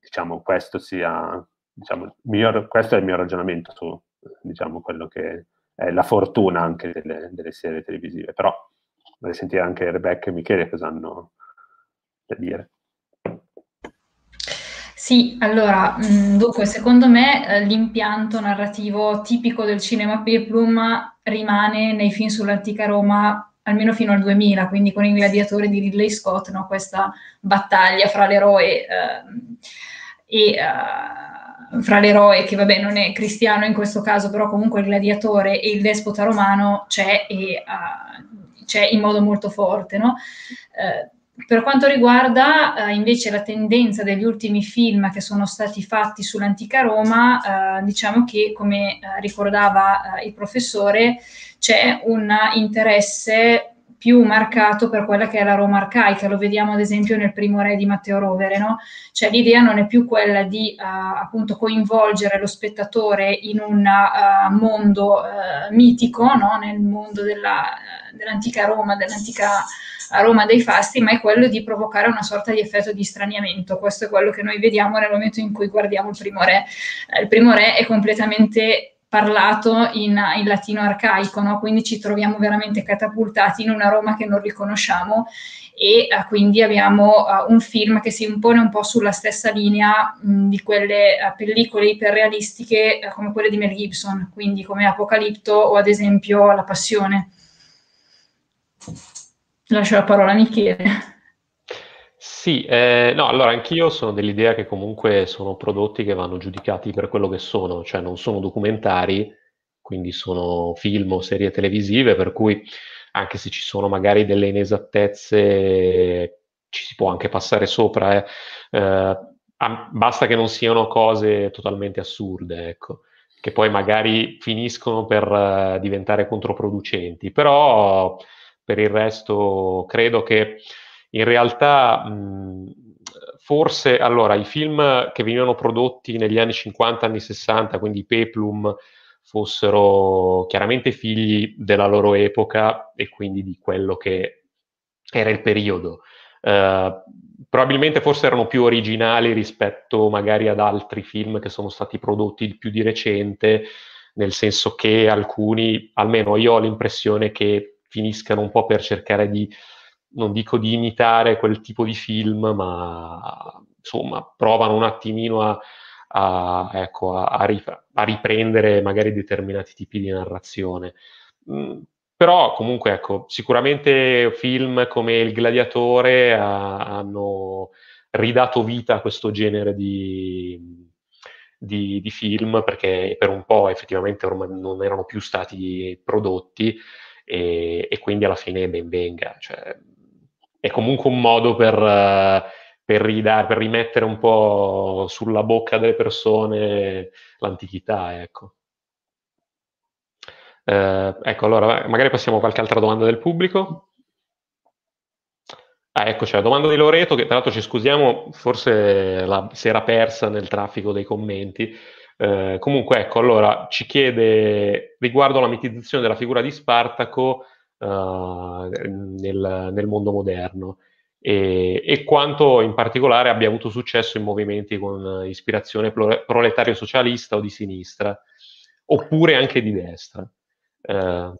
diciamo questo sia diciamo, miglior, questo è il mio ragionamento su diciamo, quello che è la fortuna anche delle, delle serie televisive. Però vorrei sentire anche Rebecca e Michele cosa hanno da dire.
Sì, allora, mh, dunque, secondo me eh, l'impianto narrativo tipico del cinema Peplum rimane nei film sull'antica Roma almeno fino al 2000, quindi con il gladiatore di Ridley Scott, no? questa battaglia fra l'eroe eh, e uh, fra l'eroe che vabbè non è cristiano in questo caso, però comunque il gladiatore e il despota romano c'è e uh, c'è in modo molto forte, no? Uh, per quanto riguarda eh, invece la tendenza degli ultimi film che sono stati fatti sull'antica Roma, eh, diciamo che, come eh, ricordava il professore, c'è un interesse più marcato per quella che è la Roma arcaica, lo vediamo ad esempio nel primo re di Matteo Rovere, no? Cioè l'idea non è più quella di uh, appunto coinvolgere lo spettatore in un uh, mondo uh, mitico, no? Nel mondo della, dell'antica Roma, dell'antica Roma dei fasti, ma è quello di provocare una sorta di effetto di straniamento. Questo è quello che noi vediamo nel momento in cui guardiamo il primo re. il primo re è completamente parlato in, in latino arcaico, no? quindi ci troviamo veramente catapultati in una Roma che non riconosciamo e uh, quindi abbiamo uh, un film che si impone un po' sulla stessa linea mh, di quelle uh, pellicole iperrealistiche come quelle di Mel Gibson, quindi come Apocalipto o ad esempio La Passione. Lascio la parola a Michele.
Sì, eh, no, allora anch'io sono dell'idea che comunque sono prodotti che vanno giudicati per quello che sono, cioè non sono documentari, quindi sono film o serie televisive, per cui anche se ci sono magari delle inesattezze, ci si può anche passare sopra, eh. Eh, basta che non siano cose totalmente assurde, ecco, che poi magari finiscono per uh, diventare controproducenti, però per il resto credo che in realtà mh, forse allora i film che venivano prodotti negli anni 50, anni 60, quindi Peplum, fossero chiaramente figli della loro epoca e quindi di quello che era il periodo. Uh, probabilmente forse erano più originali rispetto magari ad altri film che sono stati prodotti più di recente, nel senso che alcuni, almeno io ho l'impressione che finiscano un po' per cercare di non dico di imitare quel tipo di film, ma insomma provano un attimino a, a, ecco, a, a riprendere magari determinati tipi di narrazione. Mm, però comunque ecco, sicuramente film come Il Gladiatore ha, hanno ridato vita a questo genere di, di, di, film perché per un po' effettivamente ormai non erano più stati prodotti e, e quindi alla fine ben venga. Cioè, è comunque un modo per, per, ridare, per rimettere un po' sulla bocca delle persone l'antichità, ecco. Eh, ecco, allora magari passiamo a qualche altra domanda del pubblico. Ah, ecco, c'è la domanda di Loreto, che tra l'altro ci scusiamo, forse la, si era persa nel traffico dei commenti. Eh, comunque, ecco, allora ci chiede riguardo la mitizzazione della figura di Spartaco uh, nel, nel, mondo moderno e, e, quanto in particolare abbia avuto successo in movimenti con ispirazione proletario socialista o di sinistra, oppure anche di destra. Uh,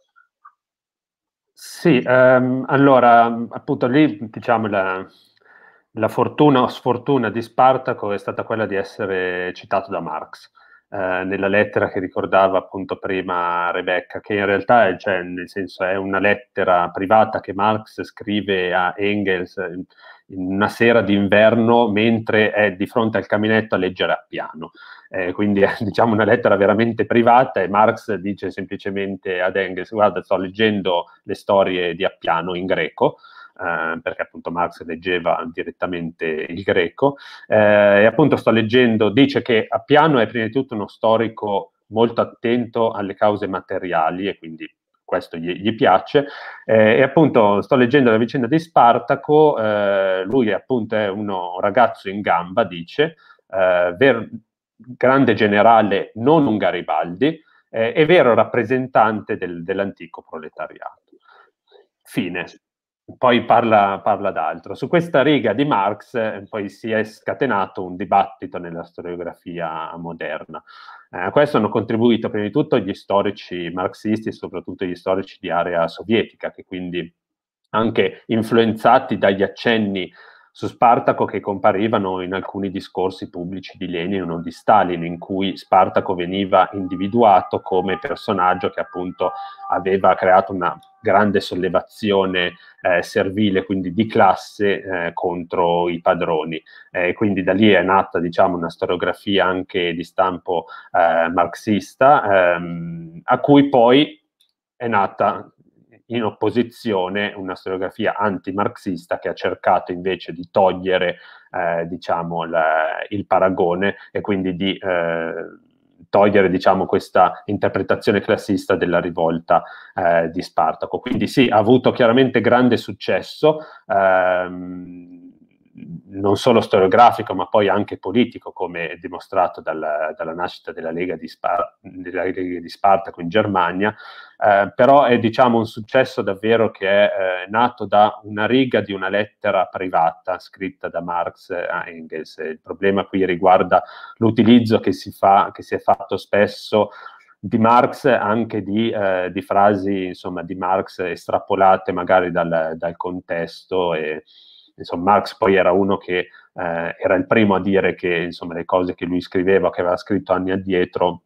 sì, ehm, allora, appunto lì, diciamo, la, la fortuna o sfortuna di Spartaco è stata quella di essere citato da Marx. Eh, nella lettera che ricordava appunto prima Rebecca, che in realtà è, cioè, nel senso, è una lettera privata che Marx scrive a Engels in, in una sera d'inverno mentre è di fronte al caminetto a leggere a piano. Eh, quindi è diciamo una lettera veramente privata e Marx dice semplicemente ad Engels guarda sto leggendo le storie di Appiano in greco eh, perché appunto Marx leggeva direttamente il greco eh, e appunto sto leggendo dice che Appiano è prima di tutto uno storico molto attento alle cause materiali e quindi questo gli, gli piace. Eh, e appunto sto leggendo la vicenda di Spartaco, eh, lui appunto è uno ragazzo in gamba, dice, eh, ver- grande generale, non un Garibaldi, eh, è vero rappresentante del, dell'antico proletariato. Fine. Poi parla, parla d'altro. Su questa riga di Marx eh, poi si è scatenato un dibattito nella storiografia moderna. Eh, a questo hanno contribuito prima di tutto gli storici marxisti e soprattutto gli storici di area sovietica, che quindi anche influenzati dagli accenni su Spartaco che comparivano in alcuni discorsi pubblici di Lenin o di Stalin, in cui Spartaco veniva individuato come personaggio che appunto aveva creato una grande sollevazione eh, servile, quindi di classe, eh, contro i padroni. Eh, quindi da lì è nata diciamo, una storiografia anche di stampo eh, marxista, ehm, a cui poi è nata in opposizione una storiografia anti-marxista che ha cercato invece di togliere eh, diciamo, la, il paragone e quindi di eh, togliere diciamo, questa interpretazione classista della rivolta eh, di Spartaco. Quindi sì, ha avuto chiaramente grande successo. Ehm, non solo storiografico ma poi anche politico, come dimostrato dalla, dalla nascita della Lega, di, Spar- della Lega di Spartaco in Germania, eh, però è diciamo un successo davvero che è eh, nato da una riga di una lettera privata scritta da Marx a Engels. Il problema qui riguarda l'utilizzo che si, fa, che si è fatto spesso di Marx, anche di, eh, di frasi insomma, di Marx estrapolate magari dal, dal contesto e, insomma, Marx poi era uno che eh, era il primo a dire che insomma, le cose che lui scriveva, che aveva scritto anni addietro,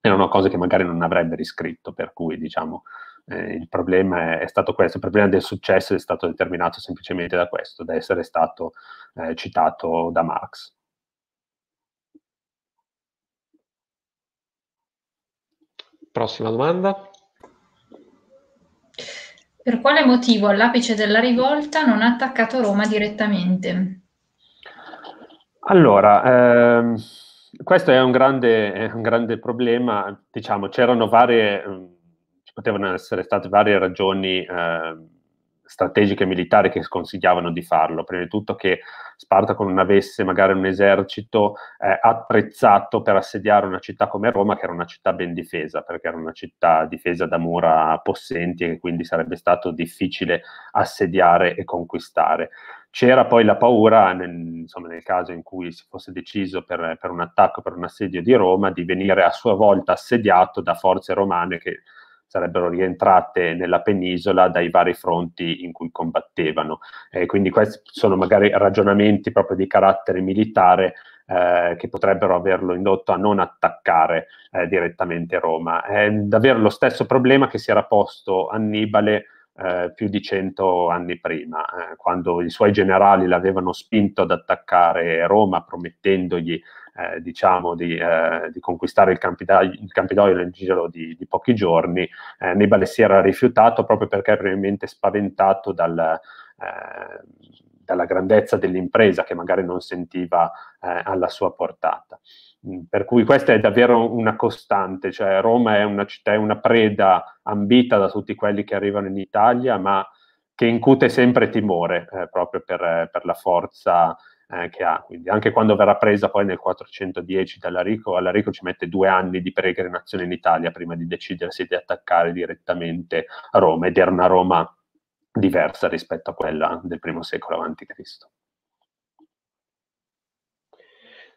erano cose che magari non avrebbe riscritto, per cui diciamo eh, il problema è, è, stato questo, il problema del successo è stato determinato semplicemente da questo, da essere stato eh, citato da Marx.
Prossima domanda.
Per quale motivo all'apice della rivolta non ha attaccato Roma direttamente?
Allora, ehm, questo è un, grande, è un grande, problema, diciamo, c'erano varie, ci potevano essere state varie ragioni eh, strategiche militari che sconsigliavano di farlo. Prima di tutto che Spartaco non avesse magari un esercito eh, attrezzato per assediare una città come Roma, che era una città ben difesa, perché era una città difesa da mura possenti e quindi sarebbe stato difficile assediare e conquistare. C'era poi la paura, nel, insomma, nel caso in cui si fosse deciso per, per un attacco, per un assedio di Roma, di venire a sua volta assediato da forze romane che sarebbero rientrate nella penisola dai vari fronti in cui combattevano. Eh, quindi questi sono magari ragionamenti proprio di carattere militare eh, che potrebbero averlo indotto a non attaccare eh, direttamente Roma. È davvero lo stesso problema che si era posto Annibale eh, più di cento anni prima, eh, quando i suoi generali l'avevano spinto ad attaccare Roma promettendogli eh, diciamo di, eh, di, conquistare il Campidoglio, il Campidoglio nel giro di, di pochi giorni, eh, Annibale si era rifiutato proprio perché probabilmente spaventato dal, eh, dalla grandezza dell'impresa che magari non sentiva eh, alla sua portata. Mm, per cui questa è davvero una costante, cioè Roma è una città, è una preda ambita da tutti quelli che arrivano in Italia, ma che incute sempre timore eh, proprio per, per, la forza eh, che ha. Quindi anche quando verrà presa poi nel 410 dall'Arico, Alarico ci mette due anni di peregrinazione in Italia prima di decidersi di attaccare direttamente Roma ed era una Roma diversa rispetto a quella del primo secolo a.C.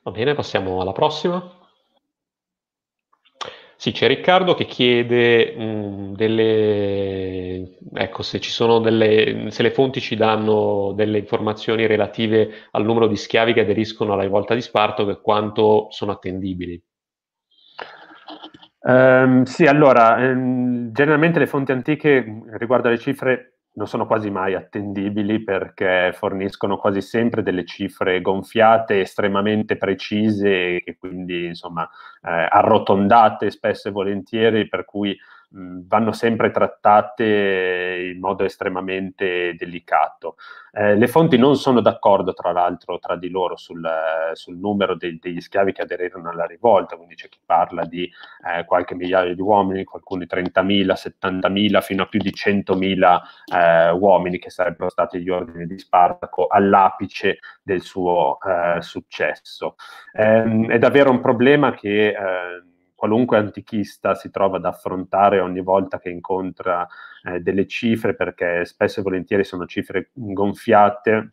Va bene, passiamo alla prossima. Sì, c'è Riccardo che chiede mh, mm, delle, ecco, se delle, se le fonti ci danno delle informazioni relative al numero di schiavi che aderiscono alla rivolta di Spartaco e quanto sono attendibili.
Um, sì, allora, um, generalmente le fonti antiche riguardo alle cifre non sono quasi mai attendibili perché forniscono quasi sempre delle cifre gonfiate, estremamente precise e quindi insomma eh, arrotondate spesso e volentieri, per cui vanno sempre trattate in modo estremamente delicato. Eh, le fonti non sono d'accordo, tra l'altro, tra di loro sul, sul numero de- degli schiavi che aderirono alla rivolta, quindi c'è chi parla di eh, qualche migliaio di uomini, qualcuno 30.000, 70.000, fino a più di 100.000 eh, uomini che sarebbero stati gli ordini di Spartaco all'apice del suo eh, successo. Ehm, è davvero un problema che eh, qualunque antichista si trova ad affrontare ogni volta che incontra eh, delle cifre, perché spesso e volentieri sono cifre gonfiate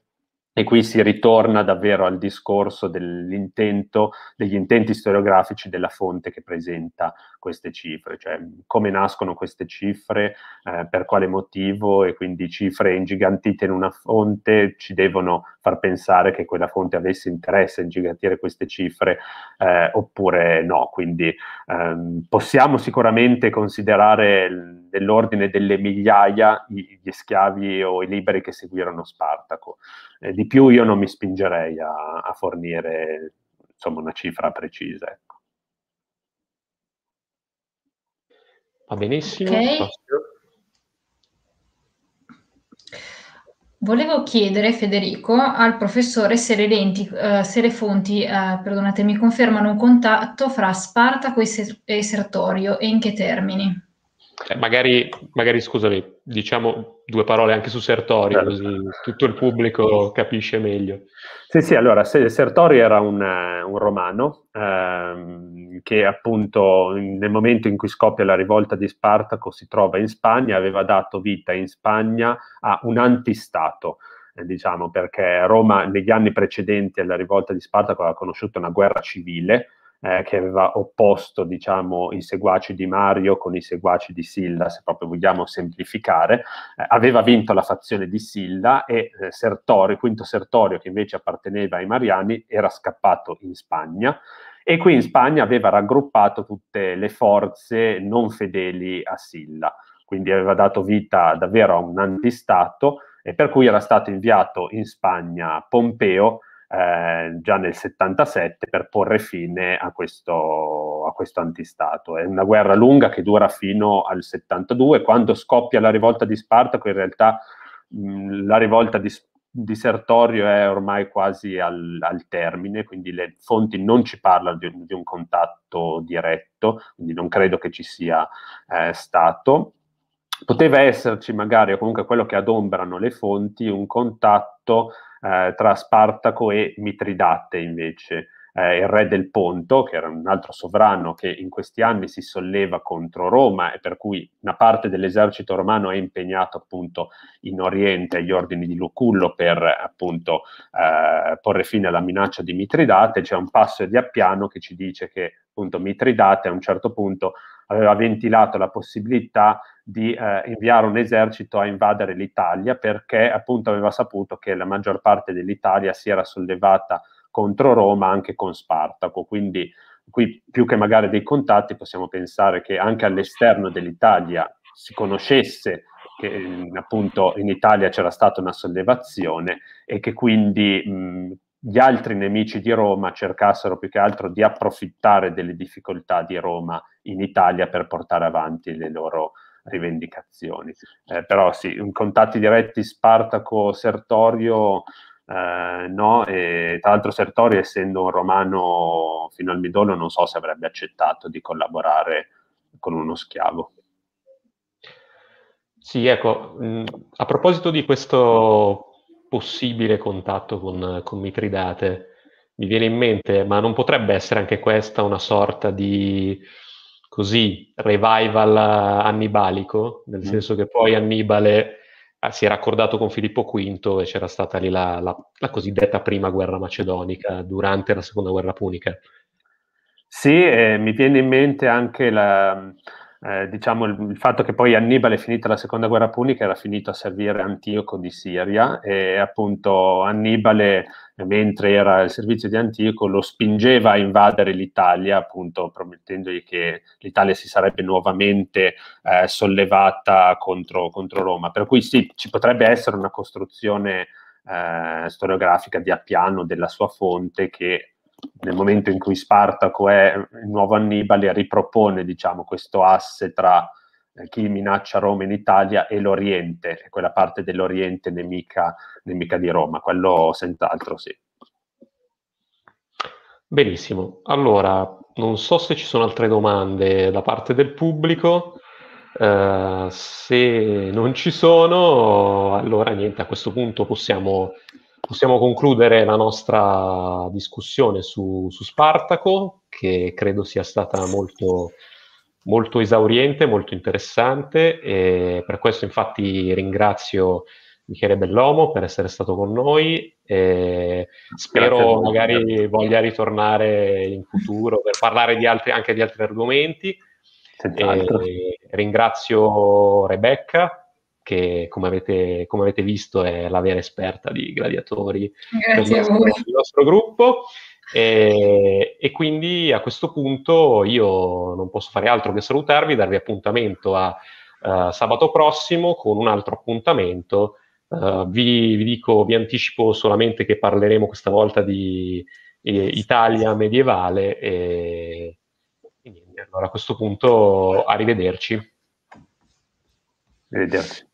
e qui si ritorna davvero al discorso dell'intento, degli intenti storiografici della fonte che presenta queste cifre, cioè come nascono queste cifre, eh, per quale motivo e quindi cifre ingigantite in una fonte ci devono far pensare che quella fonte avesse interesse a ingigantire queste cifre eh, oppure no. Quindi ehm, possiamo sicuramente considerare nell'ordine delle migliaia gli schiavi o i liberi che seguirono Spartaco eh, di più io non mi spingerei a, a fornire insomma, una cifra precisa. Ecco.
Va benissimo. Okay.
Volevo chiedere, Federico, al professore se le, lenti, uh, se le fonti uh, perdonatemi, confermano un contatto fra Spartaco e Sertorio e in che termini.
Eh, magari, magari, scusami, diciamo due parole anche su Sertorio, certo. così tutto il pubblico capisce meglio.
Sì, sì, allora, Sertorio era un, un romano ehm, che appunto nel momento in cui scoppia la rivolta di Spartaco si trova in Spagna, aveva dato vita in Spagna a un antistato. Eh, diciamo perché Roma negli anni precedenti alla rivolta di Spartaco aveva conosciuto una guerra civile eh, che aveva opposto diciamo, i seguaci di Mario con i seguaci di Silla, se proprio vogliamo semplificare, eh, aveva vinto la fazione di Silla e eh, Sertorio, Quinto Sertorio, che invece apparteneva ai Mariani, era scappato in Spagna. E qui in Spagna aveva raggruppato tutte le forze non fedeli a Silla, quindi aveva dato vita davvero a un antistato e per cui era stato inviato in Spagna Pompeo eh, già nel 77 per porre fine a questo, a questo antistato. È una guerra lunga che dura fino al 72, quando scoppia la rivolta di Spartaco in realtà mh, la rivolta di, di, Sertorio è ormai quasi al, al, termine, quindi le fonti non ci parlano di un, di un, contatto diretto, quindi non credo che ci sia eh, stato. Poteva esserci magari, o comunque quello che adombrano le fonti, un contatto eh, tra Spartaco e Mitridate invece, eh, il re del Ponto, che era un altro sovrano che in questi anni si solleva contro Roma e per cui una parte dell'esercito romano è impegnato appunto in Oriente agli ordini di Lucullo per appunto eh, porre fine alla minaccia di Mitridate. C'è un passo di Appiano che ci dice che appunto Mitridate a un certo punto aveva ventilato la possibilità di eh, inviare un esercito a invadere l'Italia perché appunto aveva saputo che la maggior parte dell'Italia si era sollevata contro Roma anche con Spartaco, quindi qui più che magari dei contatti possiamo pensare che anche all'esterno dell'Italia si conoscesse che appunto in Italia c'era stata una sollevazione e che quindi mh, gli altri nemici di Roma cercassero più che altro di approfittare delle difficoltà di Roma in Italia per portare avanti le loro rivendicazioni. Eh, però sì, in contatti diretti Spartaco-Sertorio eh, no, e tra l'altro Sertorio essendo un romano fino al midollo non so se avrebbe accettato di collaborare con uno schiavo.
Sì, ecco, mh, a proposito di questo possibile contatto con, con Mitridate, mi viene in mente, ma non potrebbe essere anche questa una sorta di così revival annibalico, nel mm. senso che poi Annibale eh, si era accordato con Filippo V e c'era stata lì la, la, la, cosiddetta prima guerra macedonica durante la seconda guerra punica.
Sì, eh, mi viene in mente anche la, eh, diciamo il, il, fatto che poi Annibale, finita la seconda guerra punica, era finito a servire Antioco di Siria e appunto Annibale, mentre era al servizio di Antioco, lo spingeva a invadere l'Italia, appunto promettendogli che l'Italia si sarebbe nuovamente eh, sollevata contro, contro, Roma. Per cui sì, ci potrebbe essere una costruzione eh, storiografica di appiano della sua fonte che nel momento in cui Spartaco è il nuovo Annibale, ripropone diciamo, questo asse tra eh, chi minaccia Roma in Italia e l'Oriente, quella parte dell'Oriente nemica, nemica di Roma, quello senz'altro sì.
Benissimo, allora non so se ci sono altre domande da parte del pubblico, uh, se non ci sono, allora niente, a questo punto possiamo possiamo concludere la nostra discussione su, su Spartaco, che credo sia stata molto, molto esauriente, molto interessante e per questo infatti ringrazio Michele Bellomo per essere stato con noi e spero magari voglia ritornare in futuro per parlare di altri, anche di altri argomenti. ringrazio Rebecca che come avete, come avete, visto è la vera esperta di gladiatori
Grazie del nostro,
del nostro gruppo. E, e, quindi a questo punto io non posso fare altro che salutarvi, darvi appuntamento a uh, sabato prossimo con un altro appuntamento. Uh, vi, vi, dico, vi anticipo solamente che parleremo questa volta di eh, Italia medievale e, e niente, allora a questo punto arrivederci.
Arrivederci.